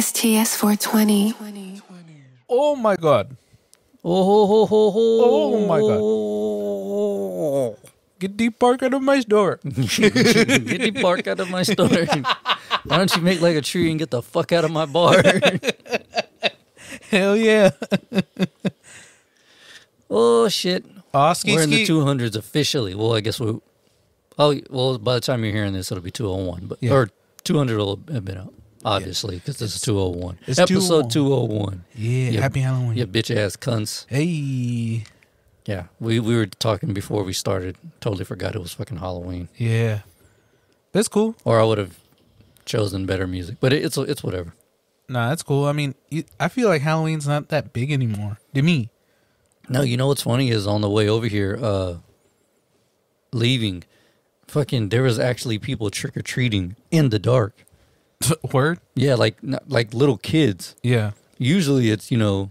STS 420. Oh my god. Oh, ho, ho, ho, ho. Oh, my God. Get deep bark out of my store. Get the bark out of my store. Why don't you make like a tree and get the fuck out of my bar? Hell yeah. oh, shit. Aw, ski, We're in the 200s officially. Well, I guess we. Oh, well, by the time you're hearing this, it'll be 201. But Yeah. Or 200 will have been out, obviously, because this is 201. it's Episode 201. 201. Yeah, Yeah. happy Halloween. Yeah, bitch ass cunts. Hey. Yeah, we, we were talking before we started. Totally forgot it was fucking Halloween. Yeah. That's cool. Or I would have chosen better music. But it, it's it's whatever. Nah, that's cool. I mean, I feel like Halloween's not that big anymore. To me. No, you know what's funny is on the way over here, uh, leaving, fucking, there was actually people trick or treating in the dark. Word? Yeah, like n- like little kids. Yeah. Usually, it's you know,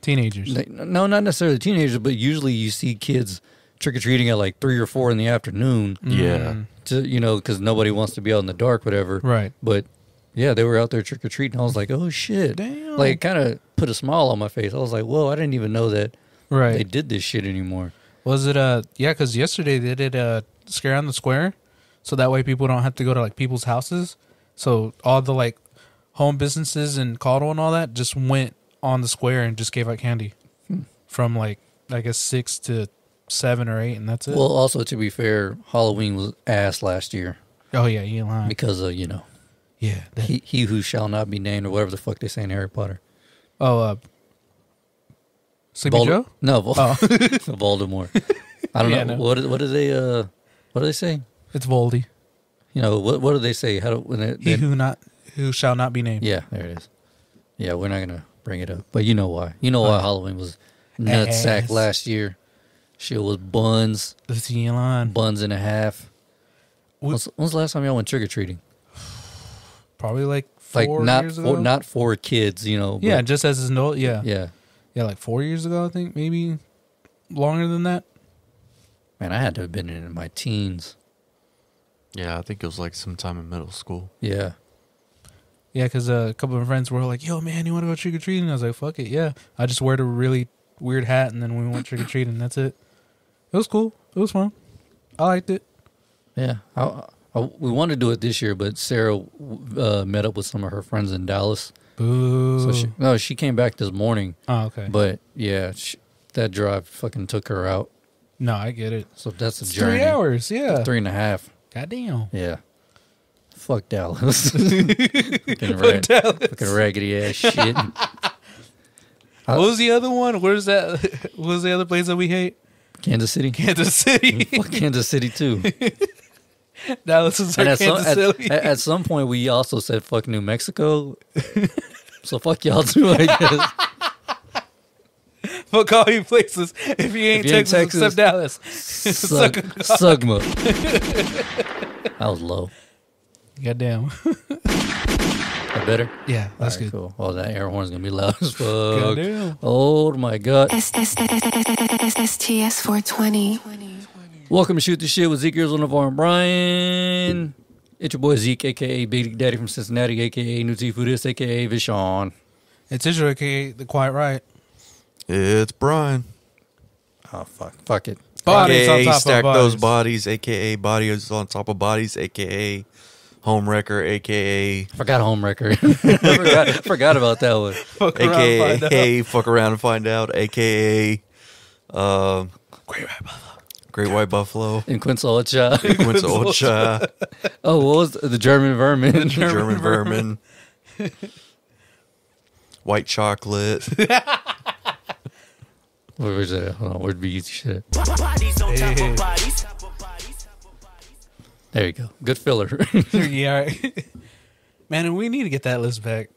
Teenagers. like, no, not necessarily teenagers, but usually you see kids trick or treating at like three or four in the afternoon. Yeah. Mm, To you know, because nobody wants to be out in the dark, whatever. Right. But yeah, they were out there trick or treating. I was like, oh shit! Damn. Like, kind of put a smile on my face. I was like, whoa! I didn't even know that Right. they did this shit anymore. Was it uh yeah, because yesterday they did uh scare on the square, so that way people don't have to go to like people's houses. So all the like home businesses in Caldwell and all that just went on the square and just gave out candy from like I guess six to seven or eight, and that's it. Well, also to be fair, Halloween was ass last year oh yeah, you lying. because of you know Yeah. that- he, he who shall not be named or whatever the fuck they say in Harry Potter. oh uh, Sleepy Volde- Joe. No, Vol- Oh, Voldemort. I don't Yeah, know no. what what do they uh what do they say? it's Voldy. You know what what do they say? How do when He who not who shall not be named. yeah there it is. Yeah, we're not gonna bring it up, but you know why? You know why? Halloween was nutsack Ass. last year. Shit was buns, the line. buns and a half. We- When's, when's the last time y'all went trick or treating? Probably like Like four not years for ago. not for kids, you know. yeah, just as an adult. Yeah. yeah. Yeah, like four years ago, I think, maybe longer than that. Man, I had to have been in my teens. Yeah, I think it was like sometime in middle school. Yeah. Yeah, because uh, a couple of my friends were like, "Yo, man, you want to go trick or treating?" I was like, "Fuck it, yeah." I just wear a really weird hat, and then we went trick or treating. That's it. It was cool. It was fun. I liked it. Yeah, I, I, we wanted to do it this year, but Sarah uh, met up with some of her friends in Dallas. Boo. So she, no, she came back this morning, oh, okay. but yeah, she, that drive fucking took her out. no, I get it. So that's a It's journey. three hours. Yeah. Three and a half. Goddamn. Yeah. Fuck Dallas. fucking, rag, fucking raggedy ass shit. What was the other one? Where's that? What was the other place that we hate? Kansas City. Kansas City. Fuck Kansas City too. Dallas is And at some, Kansas at, City. at, at some point, we also said fuck New Mexico. so fuck y'all too, I guess. Fuck all you places. If you ain't If you ain't Texas, Texas, except Dallas. Sug, Sugma. that was low. Goddamn. That better? Yeah, that's Alright, good. Cool. Oh, that air horn's gonna be loud as fuck. Goddamn. Oh my god. S- S- S- S- S- STS 420. Welcome to Shoot the Shit with Zeke Arizona Navarro and Brian. It's your boy Zeke, aka Big Daddy from Cincinnati, aka New Foodist, aka Vishon. It's Israel, aka the Quiet Riot. It's Brian. Oh fuck. Fuck it. Bodies on AKA top of stack bodies. those bodies, aka bodies on top of bodies, aka home wrecker, aka Forgot homewrecker. forgot, forgot about that one. Fuck around, find out. aka fuck around and find out, aka um, Great White Buffalo, In Quinceañera. Quince Ocha, Oh, what was the, the German vermin? German vermin, white chocolate. Where was that? Hold on, where'd be easy shit? There you go. Good filler. yeah, right. man, and we need to get that list back.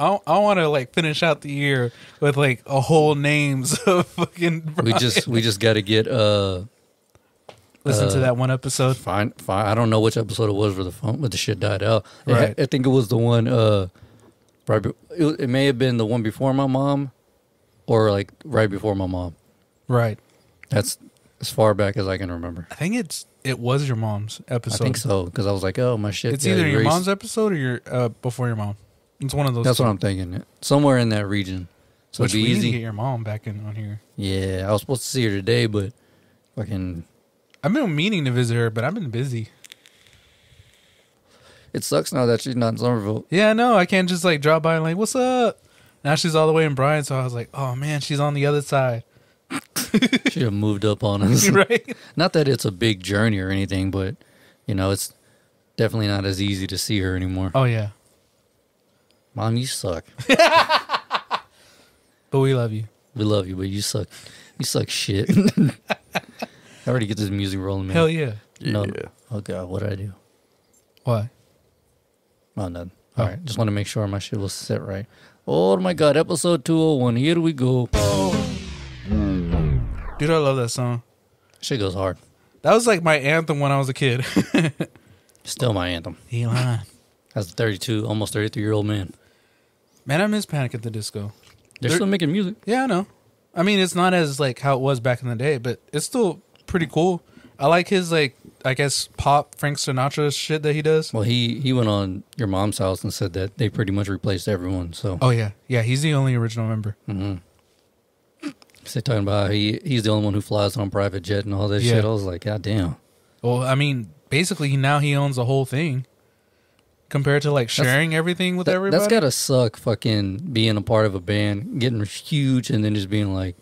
I I want to like finish out the year with like a whole names of fucking. we just we just got to get uh listen to uh, that one episode. fine fine. I don't know which episode it was where the phone where the shit died out. Right. I think it was the one uh right. It, it may have been the one before my mom, or like right before my mom. Right. That's as far back as I can remember. I think it's it was your mom's episode. I think so because I was like, oh my shit. It's either your erased. mom's episode or your uh before your mom. It's one of those. That's two. what I'm thinking. Somewhere in that region. So Which it'd be easy. get your mom back in on here. Yeah, I was supposed to see her today, but fucking I've been meaning to visit her, but I've been busy. it sucks now that she's not in Somerville. Yeah, no, I can't just like drop by and like, what's up? Now she's all the way in Bryan, so I was like, oh man, she's on the other side, She have moved up on us. right? Not that it's a big journey or anything, but you know, it's definitely not as easy to see her anymore. Oh yeah, Mom, you suck. but we love you. We love you, but you suck. You suck shit. I already get this music rolling, man. Hell yeah. No. Yeah. Oh god, what did I do? Why? Oh, nothing. Oh. All right, just want to make sure my shit was set right. Oh my god, episode 201. Here we go. Dude, I love that song. Shit goes hard. That was like my anthem when I was a kid. Still my anthem. Elon. As a 32, almost 33 year old man. Man, I miss Panic at the Disco. They're They're- still making music. Yeah, I know. I mean, it's not as like how it was back in the day, but it's still pretty cool. I like his like I guess pop Frank Sinatra shit that he does. Well, he he went on your mom's house and said that they pretty much replaced everyone. So Oh yeah, yeah. He's the only original member. Mm-hmm. they talking about how he he's the only one who flies on private jet and all that Yeah. shit. I was like, God damn. Well, I mean, basically now he owns the whole thing. Compared to like sharing everything with That, everybody. that's gotta suck. Fucking being a part of a band, getting huge, and then just being like,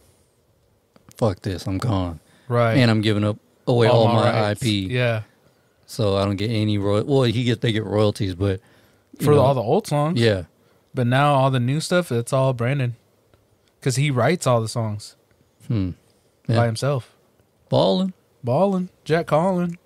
"Fuck this, I'm gone," right. and I'm giving up away all, my, rights. IP. Yeah. So I don't get any royal. Well, he get they get royalties, but For know, all the old songs. yeah, But now all the new stuff, it's all Brandon. Cause he writes all the songs hmm, by himself. balling. Ballin, Jack Collin.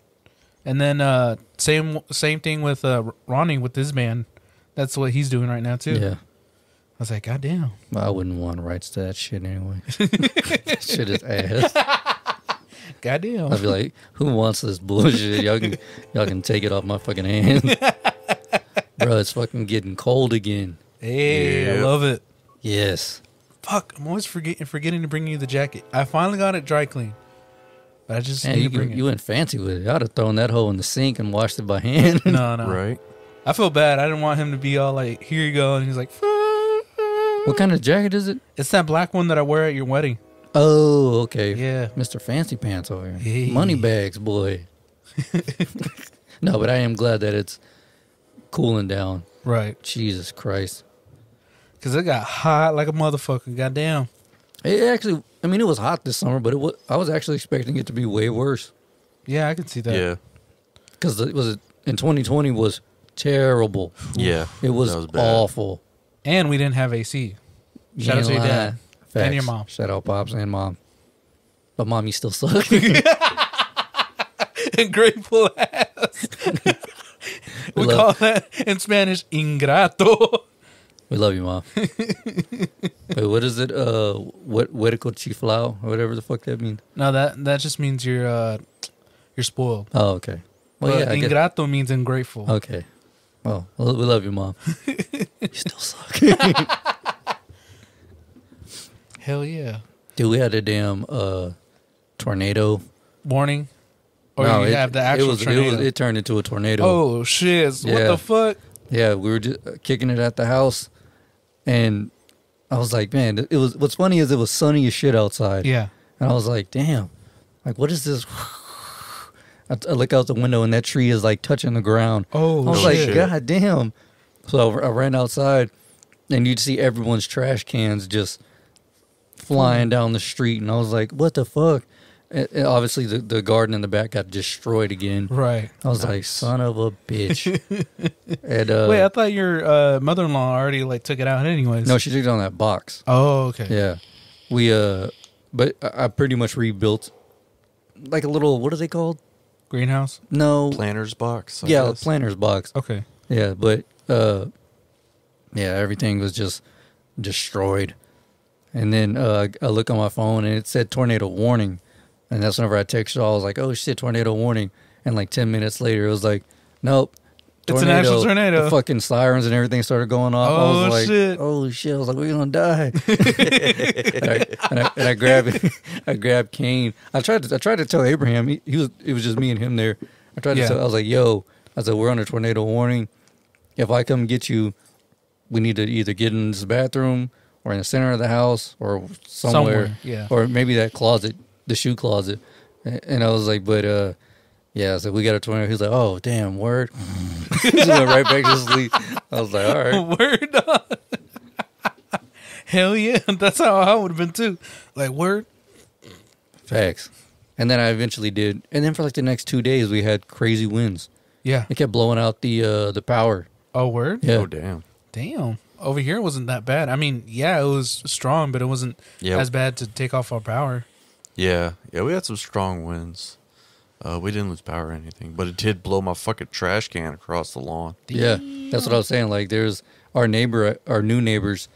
And then uh same same thing with uh Ronnie with his band. That's what he's doing right now too. Yeah, I was like, God damn. I wouldn't want rights to that shit anyway. that shit is ass. God damn. I'd be like, who wants this bullshit? Y'all can y'all can take it off my fucking hands. Bro, it's fucking getting cold again. Hey, I love it. Yes. Fuck, I'm always forgetting forgetting to bring you the jacket. I finally got it dry clean. But I just Man, need you, to bring can, it. you went fancy with it. I'd have thrown that hole in the sink and washed it by hand. no, no. Right. I feel bad. I didn't want him to be all like, here you go. And he's like, what kind of jacket is it? it's that black one that I wear at your wedding. Oh, okay. Yeah. Mr. Fancy Pants over here. Hey. Money bags, boy. no, but I am glad that it's cooling down. Right. Jesus Christ. Because it got hot like a motherfucker. Goddamn. It actually, I mean, it was hot this summer, but it was, I was actually expecting it to be way worse. Yeah, I can see that. Yeah. Because it was in 2020 was terrible. Yeah. It was, was awful. And we didn't have AC. Shout out to your dad. Facts. And your mom. Shout out pops and mom. But mom, you still suck. Grateful ass. we love- call that in Spanish ingrato. we love you, mom. Wait, what is it? Uh, what huerico chiflao or whatever the fuck that means? No, that that just means you're uh you're spoiled. Oh, okay. Well, But yeah, ingrato means ungrateful. Okay. Well, we we love you, mom. you still suck. Hell yeah. Dude, we had a damn uh tornado. Warning. Or No, you it, have the actual it was, tornado. It, was, it turned into a tornado. oh shit. What the fuck? Yeah, we were just kicking it at the house, and I was like, man, it was. What's funny is it was sunny as shit outside. Yeah. And I was like, damn, like what is this? I, I look out the window and that tree is like touching the ground. Oh I was shit. like, God damn. So I, I ran outside and you'd see everyone's trash cans just flying down the street. And I was like, what the fuck? And, and obviously, the, the garden in the back got destroyed again. Right. I was like, son of a bitch. and, uh, Wait, I thought your uh, mother-in-law already like took it out anyways. no, she took it on that box. Oh, okay. Yeah. We, uh, but I I pretty much rebuilt like a little, what are they called? Greenhouse. No. Planner's box. I yeah, a guess. planter's box. Okay. Yeah, but uh yeah, everything was just destroyed. And then uh I look on my phone and it said tornado warning. And that's whenever I texted I was like, Oh shit, tornado warning. And like ten minutes later it was like, Nope. It's an actual tornado. The fucking sirens and everything started going off. I Oh, was like, shit. Oh shit. I was like, We're gonna die. and, I, and, I, and I grabbed I grabbed Kane. I tried to I tried to tell Abraham, he, he was it was just me and him there. I tried Yeah. to tell I was like, yo, I said, We're on a tornado warning if I come get you, we need to either get in this bathroom or in the center of the house or somewhere, Somewhere, yeah. or maybe that closet, the shoe closet. A- And I was like, but uh, yeah, so we got a tornado. He's like, oh damn, word. Just went right back to sleep. I was like, all right. Word. Hell yeah, that's how I would have been too. Like word. Facts. And then I eventually did. And then for like the next two days, we had crazy winds. Yeah. It kept blowing out the uh, the power. Oh word. Yeah. Oh damn. Damn. Over here it wasn't that bad. I mean, yeah, it was strong, but it wasn't Yeah. as bad to take off our power. Yeah, yeah, we had some strong winds. Uh, we didn't lose power or anything, but it did blow my fucking trash can across the lawn. Yeah, that's what I was saying. Like, there's our neighbor, our new neighbors.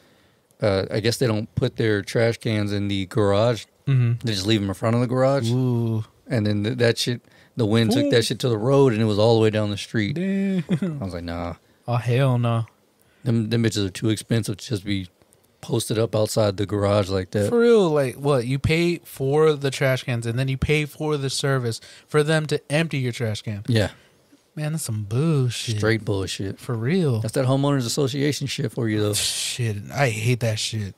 Uh, I guess they don't put their trash cans in the garage. Mm-hmm. They just leave them in front of the garage, Ooh. and then th- that shit, the wind took that shit to the road, and it was all the way down the street. I was like, nah, Oh hell no. Them them bitches are too expensive to just be posted up outside the garage like that. For real, like what you pay for the trash cans, and then you pay for the service for them to empty your trash can. yeah, Man, that's some bullshit. straight bullshit. for real. That's that homeowners association shit for you though. Shit, I hate that shit.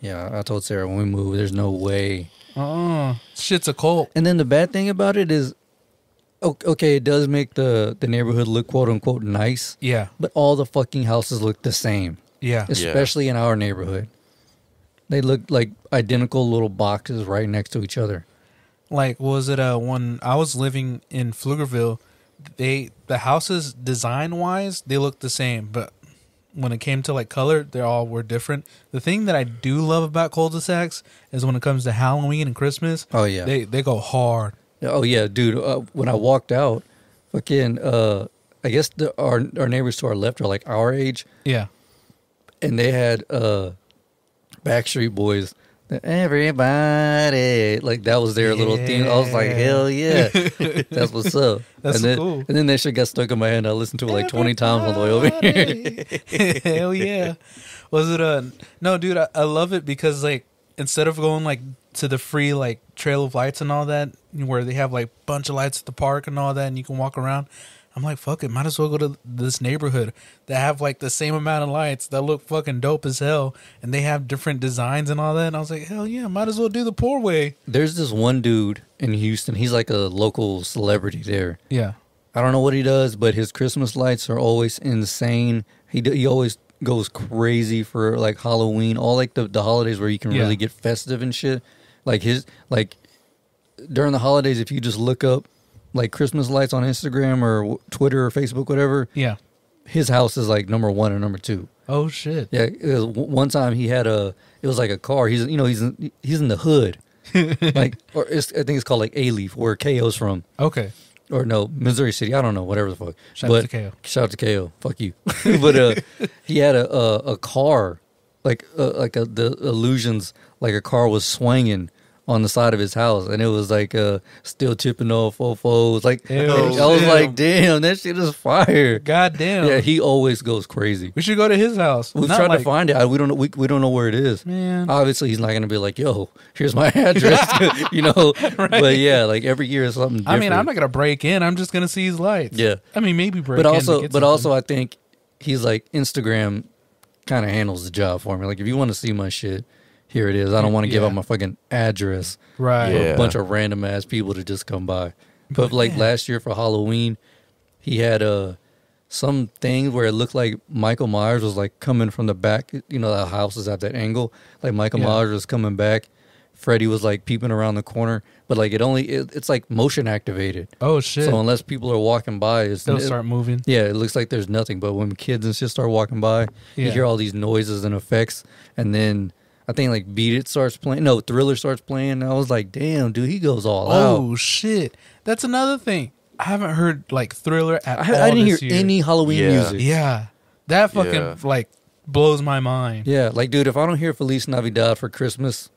Yeah, I told Sarah when we move, there's no way. Uh, uh shit's a cult. And then the bad thing about it is, okay, it does make the the neighborhood look quote unquote nice, Yeah, but all the fucking houses look the same, yeah. especially in our neighborhood. They look like identical little boxes right next to each other. like was it uh when I was living in Pflugerville, they the houses design wise they look the same, but when it came to like color, they all were different. The thing that I do love about cul-de-sacs is when it comes to Halloween and Christmas, Oh yeah. they they go hard. Oh yeah, dude. Uh, when I walked out, fucking, uh, I guess the, our our neighbors to our left are like our age, Yeah. and they had uh, Backstreet Boys. Everybody, like that was their little thing. I was like, hell yeah, that's what's up. That's and then, cool. And then that shit got stuck in my head. and I listened to it like twenty times on the way over here. Hell yeah. Was it a no, dude? I, I love it because like instead of going like to the free like trail of lights and all that, where they have like bunch of lights at the park and all that, and you can walk around. I'm like, fuck it, might as well go to this neighborhood that have like the same amount of lights that look fucking dope as hell, and they have different designs and all that. And I was like, hell yeah, might as well do the poor way. There's this one dude in Houston. He's like a local celebrity there. Yeah, I don't know what he does, but his Christmas lights are always insane. He he always goes crazy for like Halloween, all like the, the holidays where you can Yeah. really get festive and shit. Like his like during the holidays, if you just look up like Christmas lights on Instagram or Twitter or Facebook, whatever, yeah. his house is like number one or number two. Oh shit. Yeah, was, one time he had a it was like a car. He's you know he's in, he's in the hood, like or it's, I think it's called like Alief where KO's from Okay. or no Missouri City. I don't know whatever the fuck. Shout out to KO. Shout out to KO. Fuck you. but uh, he had a a, a car like uh, like a, the illusions like a car was swinging on the side of his house and it was like uh still tipping off fofos like Ew, I was damn. like damn that shit is fire God damn. yeah he always goes crazy we should go to his house. We've Not tried like- to find it. I- We don't know. We, we don't know where it is. Man. Obviously, he's not going to be like, "Yo, here's my address," you know. But yeah, like every year is something. Different. I mean, I'm not gonna break in. I'm just gonna see his lights. Yeah. I mean, maybe break But also, but something. also, I think he's like Instagram kind of handles the job for me. Like, if you want to see my shit, here it is. I don't want to give Yeah. out my fucking address right. for Yeah. a bunch of random ass people to just come by. But like yeah. last year for Halloween, he had uh, some thing where it looked like Michael Myers was like coming from the back. You know, the house is at that angle. Like Michael Yeah. Myers was coming back. Freddy was like peeping around the corner, but like it only it, it's like motion activated. Oh shit. So unless people are walking by, it's They'll it- start moving. yeah, it looks like there's nothing. But when kids and shit start walking by, you hear all these noises and effects, and then I think like Beat It starts playing. No, Thriller starts playing. I was like, damn, dude, he goes all oh, out. Oh shit. That's another thing. I haven't heard like thriller at I, all. I didn't hear year. any Halloween Yeah. music. Yeah. That fucking Yeah. like blows my mind. Yeah, like dude, if I don't hear Feliz Navidad for Christmas,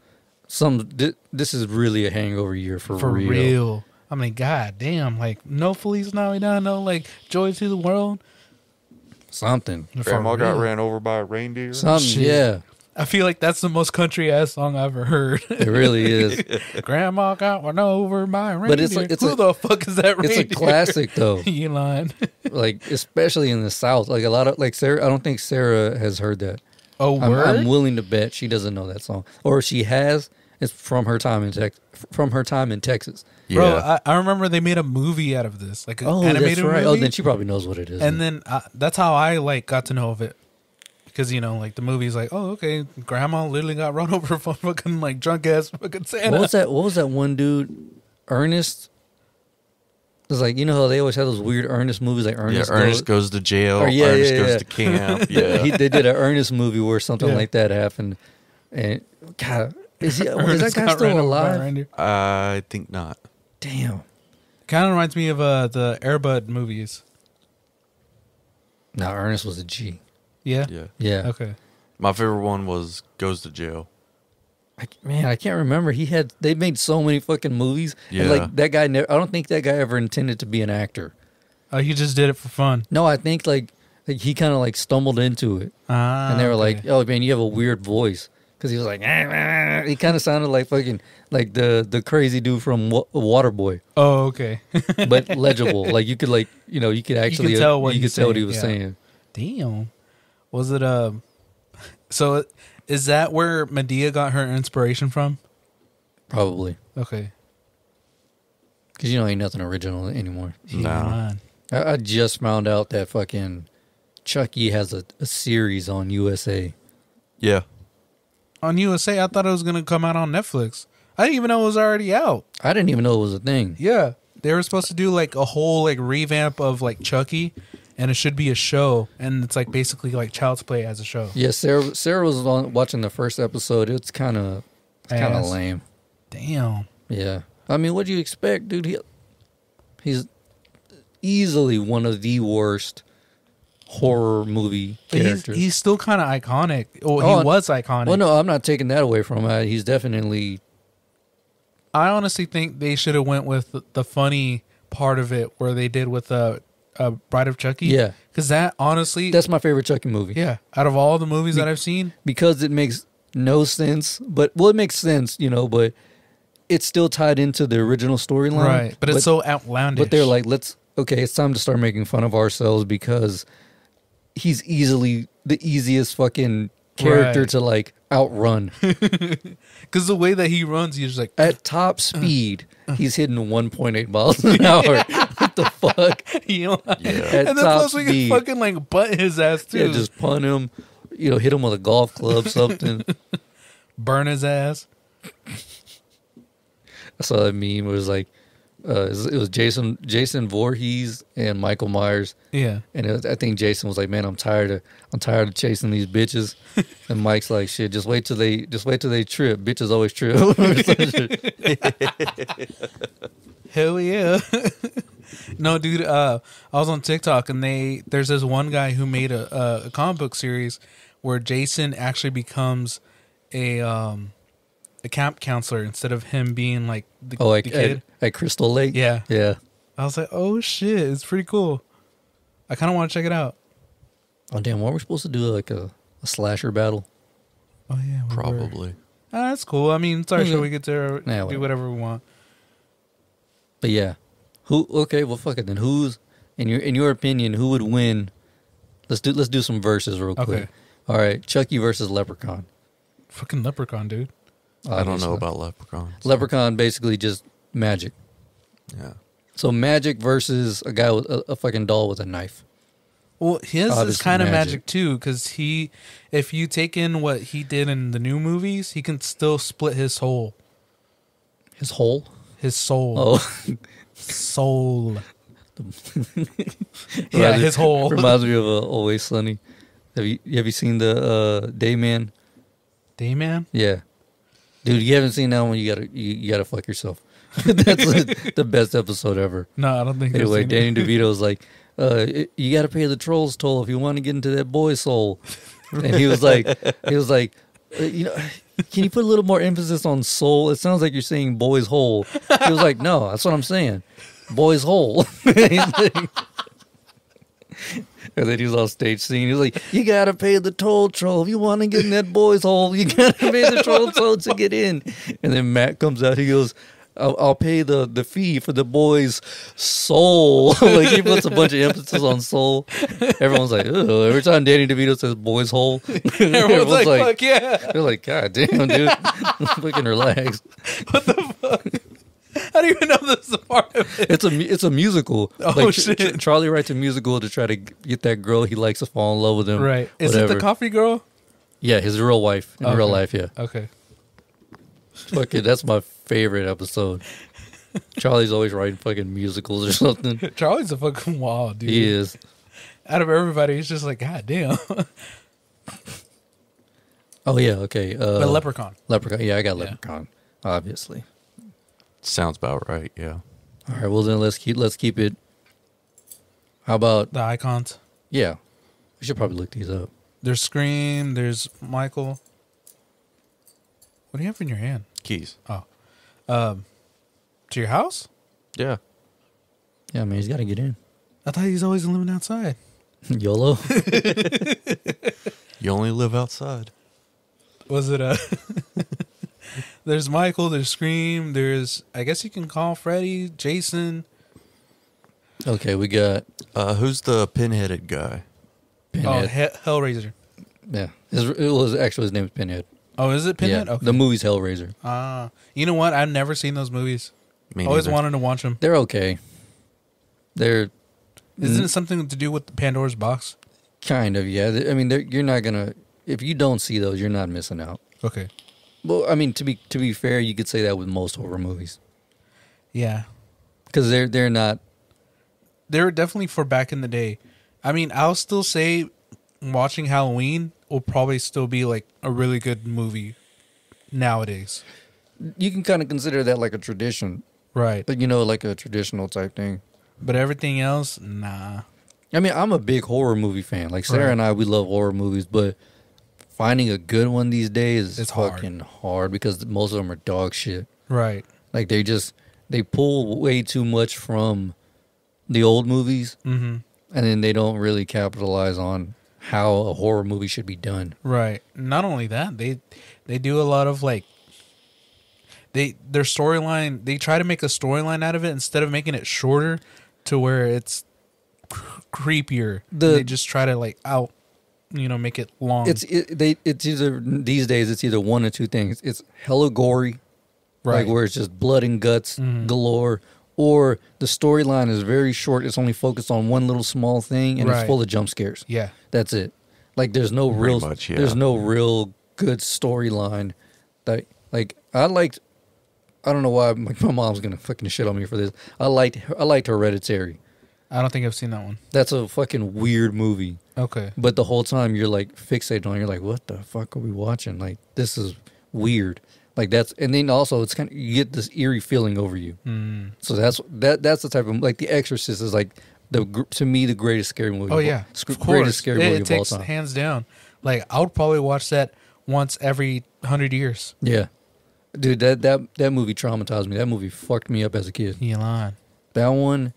some thi- this is really a hangover year for, For real. real. I mean, god damn, like no Feliz Navidad, no like joy to the world. Something, For Grandma got ran over by a reindeer. something. Shit. Yeah, I feel like that's the most country ass song I've ever heard. It really is. Grandma got one over my reindeer. But it's like- it's Who a- the fuck is that It's a classic though. Elon. Like especially in the South. Like a lot of like Sarah. I don't think Sarah has heard that. Oh, I'm. I'm willing to bet she doesn't know that song, or if she has. It's from her time in Tex- from her time in Texas. Yeah. Bro, I, I remember they made a movie out of this, like an Oh, animated that's right. movie. Oh, then she probably knows what it is. and then uh, that's how I like got to know of it, because you know, like the movie's like, oh, okay, Grandma literally got run over from fucking like drunk ass fucking Santa. what was that? What was that one dude? Ernest. It was like you know how they always have those weird Ernest movies like Ernest. yeah, Ernest. Ernest goes, goes to jail. Or, yeah, Ernest yeah, goes yeah. to camp. Yeah. he, they did an Ernest movie where something Yeah. like that happened, and God, is he? is that Ernest guy got ran still over by alive? reindeer. I think not. Damn. Kind of reminds me of uh, the Airbud movies. Now Ernest was a G. Yeah. Yeah. Yeah. Okay. My favorite one was Goes to Jail. I, man, I can't remember. He had they made so many fucking movies. And Yeah. like that guy never I don't think that guy ever intended to be an actor. Oh, he just did it for fun. No, I think like like he kind of like stumbled into it. Ah, and they were okay. like, "Oh man, you have a weird voice." Cuz he was like ah, ah, ah. he kind of sounded like fucking like the the crazy dude from Wa- Waterboy, oh, okay. but legible. like you could like, you know, you could actually tell uh, what you he's could tell what he was yeah. saying. Damn. Was it um? So is that where Madea got her inspiration from? Probably. Okay. Cuz you know ain't nothing original anymore. Nah. I, I just found out that fucking Chucky has a, a series on USA. Yeah. On USA, I thought it was gonna come out on Netflix. I didn't even know it was already out. I didn't even know it was a thing. Yeah, they were supposed to do like a whole like revamp of like Chucky, and it should be a show, and it's like basically like Child's Play as a show. Yeah, Sarah Sarah was on, watching the first episode. It's kind of kind of lame. Damn. Yeah. I mean, what do you expect, dude? He, he's easily one of the worst horror movie But he's, characters. he's still kind of iconic. Well, Oh, he was iconic. well, no, I'm not taking that away from him. He's definitely I honestly think they should have went with the, the funny part of it, where they did with uh, uh Bride of Chucky. Yeah. because that honestly, that's my favorite Chucky movie. yeah, out of all the movies that I've seen, because it makes no sense. But well, it makes sense, you know. But it's still tied into the original storyline, right? But it's so outlandish. But they're like, let's okay, it's time to start making fun of ourselves because he's easily the easiest fucking character Right. to like outrun. because the way that he runs, he's like, At top speed, he's hitting 1.8 miles an hour. what the fuck? you know, Yeah. And then plus we can fucking like butt his ass too, Yeah, just punt him, you know, hit him with a golf club, something. burn his ass. I saw that meme. It was like, uh, it was- Jason Jason Voorhees and Michael Myers, Yeah, and it was, I think Jason was like, "Man, I'm tired of I'm tired of chasing these bitches," and Mike's like, "Shit, just wait till they just wait till they trip. Bitches always trip." hell yeah. no, dude. Uh, I was on TikTok and they there's this one guy who made a, a, a comic book series where Jason actually becomes a um a camp counselor instead of him being like the, oh, like the kid. at, at Crystal Lake. Yeah. yeah. I was like, oh shit, it's pretty cool. I kind of want to check it out. Oh damn, what were we supposed to do? Like a, a slasher battle? Oh yeah, we were. Probably. Ah, that's cool. I mean, it's our show. We get to Yeah, do whatever. whatever we want. But yeah, who? Okay, well, fuck it then. Who's in your in your opinion? Who would win? Let's do let's do some verses real quick. Okay. All right, Chucky versus Leprechaun. Fucking leprechaun, dude. I don't know about leprechauns. Leprechaun. Basically, just magic. Yeah. So magic versus a guy with a, a fucking doll with a knife. Well, his is kind of magic. magic too, because he, if you take in what he did in the new movies, he can still split his soul. His hole. His soul. Oh, Soul. yeah, his whole. reminds me of uh, Always Sunny. Have you have you seen the uh, Dayman? Dayman? Yeah, dude, you haven't seen that one. You gotta you, you gotta fuck yourself. That's the best episode ever. No, I don't think. Anyway, Danny it. DeVito's like, uh, it- you got to pay the trolls toll if you want to get into that boy's soul. And he was like, he was like, uh, you know, can you put a little more emphasis on soul? It sounds like you're saying boy's hole. He was like, no, that's what I'm saying, boy's hole. And then he's was on stage singing. He's like, "You gotta pay the toll troll if you want to get in that boy's hole. You gotta pay the toll troll to get in." And then Matt comes out. He goes, "I'll, I'll pay the the fee for the boy's soul." like he puts a bunch of emphasis on soul. Everyone's like, "Ugh." Every time Danny DeVito says "boy's hole," Everyone's like, fuck yeah. they're like, "God damn, dude, fucking relax." I don't even know this is a part of it. It's a it's a musical. Oh, like, shit. Ch- Charlie writes a musical to try to get that girl he likes to fall in love with him. Right. Is it the coffee girl? Yeah, his real wife in real life. Yeah, Okay. fucking that's my favorite episode. Charlie's always writing fucking musicals or something. Charlie's a fucking wild dude. He is. Out of everybody, he's just like, God damn. Oh yeah, okay. Uh, but Leprechaun. Leprechaun. Yeah, I got Yeah. Leprechaun. Obviously. Sounds about right. Yeah. All right. Well then, let's keep let's keep it. How about The icons. yeah? We should probably look these up. There's Scream. There's Michael. What do you have in your hand? Keys. Oh. Um, to your house? Yeah. Yeah, man, he's got to get in. I thought he's always living outside. YOLO. You only live outside. Was it a? There's Michael. There's Scream. There's I guess you can call Freddy, Jason. okay, we got Uh, who's the pinheaded guy? Oh, he- Hellraiser. yeah, his, it was actually his name is Pinhead. Oh, is it Pinhead? Yeah, okay. the movie's Hellraiser. Ah, you know what? I've never seen those movies. Me Always neither. wanted to watch them. They're okay. They're Isn't it something to do with the Pandora's box? kind of yeah. I mean, they're, you're not gonna if you don't see those, you're not missing out. Okay. Well, I mean, to be to be fair, you could say that with most horror movies Yeah, because they're they're not. they were definitely for back in the day. I mean, I'll still say watching Halloween will probably still be like a really good movie nowadays. You can kind of consider that like a tradition, Right. but you know, like a traditional type thing. But everything else, nah. I mean, I'm a big horror movie fan. Like Sarah Right. and I, we love horror movies, but finding a good one these days is It's fucking hard because most of them are dog shit. Right. Like they just they pull way too much from the old movies, Mm-hmm. and then they don't really capitalize on how a horror movie should be done. Right. Not only that, they they do a lot of like they their storyline. They try to make a storyline out of it instead of making it shorter to where it's creepier. The- they just try to like out, you know, make it long. It's it, they it's either these days it's either one or two things. It's hella gory, right. like where it's just blood and guts Mhm. galore, or the storyline is very short. It's only focused on one little small thing, and Right. it's full of jump scares. yeah. That's it. Like there's no Pretty real much, yeah. there's no real good storyline that like I liked I don't know why my, my mom's gonna fucking shit on me for this. I liked I liked Hereditary. I don't think I've seen that one. That's a fucking weird movie. Okay. But the whole time you're like fixated on it. you're like, what the fuck are we watching? Like this is weird. Like that's and then also it's kind of you get this eerie feeling over you. Mm. So that's that that's the type of like The Exorcist is like the to me the greatest scary movie. Oh yeah, of greatest course. scary it, movie it of all time. hands down. Like I would probably watch that once every hundred years. Yeah. Dude, that, that that movie traumatized me. That movie fucked me up as a kid. You lying? That one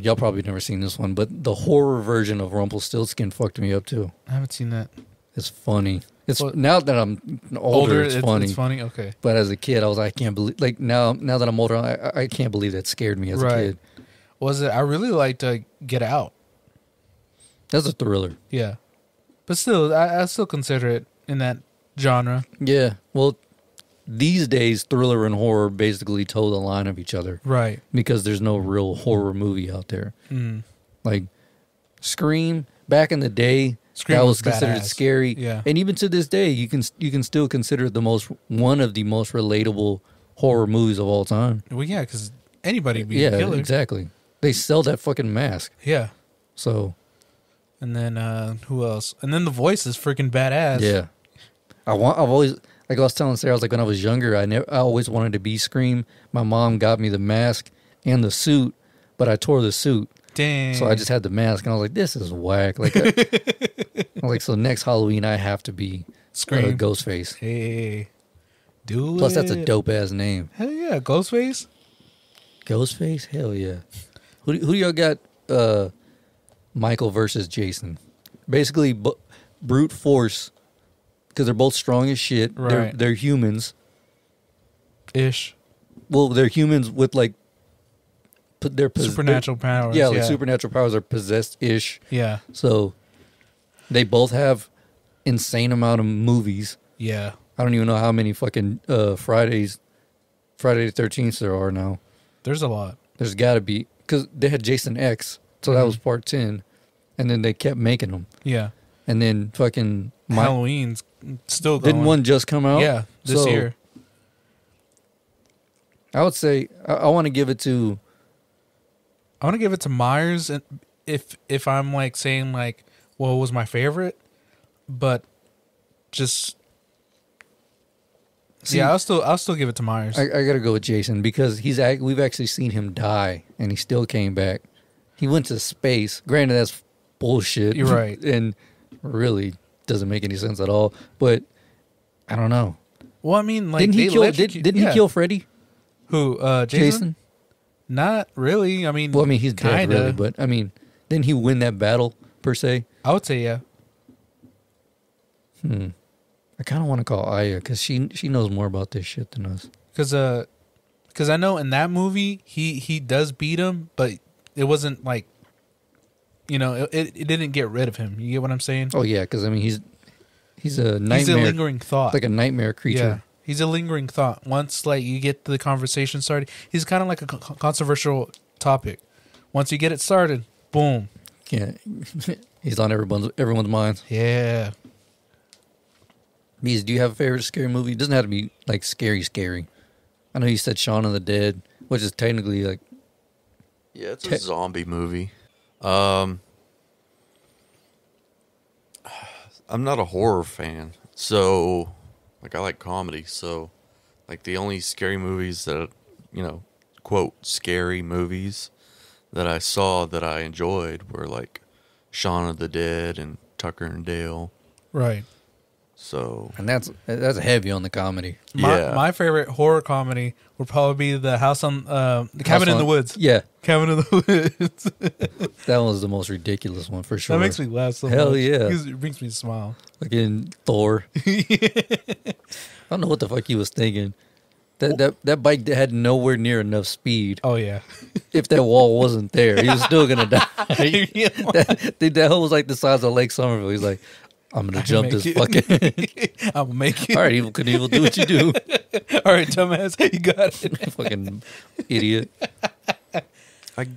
y'all probably never seen this one, but the horror version of Rumpelstiltskin fucked me up too. I haven't seen that. It's funny. It's Well- now that I'm older, it's, funny. It's funny. Okay. But as a kid, I was like, I can't believe like now now that I'm older, I, I can't believe that scared me as a kid. Was it? I really liked uh, Get Out. That's a thriller. Yeah, but still, I, I still consider it in that genre. Yeah. Well, these days, thriller and horror basically toe the line of each other Right. because there's no real horror movie out there. Mm. Like Scream back in the day, Scream that was was, considered badass. scary. Yeah. And even to this day, you can you can still consider it the most one of the most relatable horror movies of all time. Well, yeah, because anybody be yeah, a killer. exactly. They sell that fucking mask. Yeah. So And then uh who else? And then the voice is freaking badass. yeah, I want. I've always like I was telling Sarah. I was like when I was younger, I never. I always wanted to be Scream. My mom got me the mask and the suit, but I tore the suit. Dang. So I just had the mask, and I was like, "This is whack." Like, I, I was like, so next Halloween I have to be Scream. uh, Ghostface. Hey. Do Plus, that's a dope ass name. Hell yeah, Ghostface. Ghostface, hell yeah. Who who do y'all got? Uh, Michael versus Jason. Basically, brute force because they're both strong as shit. They're Right. they're humans. Ish. Well, they're humans with like put their pos- Supernatural powers. Yeah, Yeah. like supernatural powers are possessed ish. Yeah. So they both have insane amount of movies. Yeah. I don't even know how many fucking uh, Fridays, Friday the Thirteenth there are now. There's a lot. There's got to be because they had Jason X, so that Mm-hmm. was part ten, and then they kept making them, Yeah. and then fucking Mi- Halloween's still going. didn't one just come out? Yeah. This So, year. I would say I, I want to give it to I want to give it to Myers, and if if I'm like saying like, what was my favorite, but just See- yeah, I'll still I'll still give it to Myers. I, I got to go with Jason because he's we've actually seen him die, and he still came back. He went to space. Granted, that's bullshit. You're right. and really doesn't make any sense at all. But I don't know. well, I mean, like didn't he kill? Did, didn't yeah. he kill Freddy? who? Uh, Jason? Jason? Not really. I mean, Well, I mean, he's dead, kinda. really. But I mean, didn't he win that battle per se? I would say yeah. Hmm. I kind of want to call Aya because she she knows more about this shit than us. Cause uh, cause I know in that movie he he does beat him, but it wasn't like, you know, it it, it didn't get rid of him. You get what I'm saying? Oh yeah, because I mean, he's he's a nightmare, He's a lingering thought. like a nightmare creature. Yeah, he's a lingering thought. Once like you get the conversation started, he's kind of like a co- controversial topic. Once you get it started, boom. Can't. he's on everyone's everyone's minds. Yeah. Bees, do you have a favorite scary movie? It doesn't have to be like scary, scary. I know you said Shaun of the Dead, which is technically like Yeah, it's Te- a zombie movie. Um, I'm not a horror fan, so like I like comedy. So, like the only scary movies that you know, quote scary movies that I saw that I enjoyed were like Shaun of the Dead and Tucker and Dale. Right. So and that's that's heavy on the comedy. My Yeah. my favorite horror comedy would probably be the house on uh, the cabin House in the woods. Yeah, Cabin in the woods. that was the most ridiculous one for sure. That makes me laugh so Hell much. yeah. 'Cause It makes me smile. Fucking Thor. I don't know what the fuck he was thinking. That that that bike had nowhere near enough speed. Oh yeah. If that wall wasn't there, he was still gonna die. Yeah. that, dude, that hole was like the size of Lake Somerville. He's like, I'm gonna jump this it. fucking. I will make it. All right, Evel Knievel, do what you do. All right, dumbass, you got it. fucking idiot. I,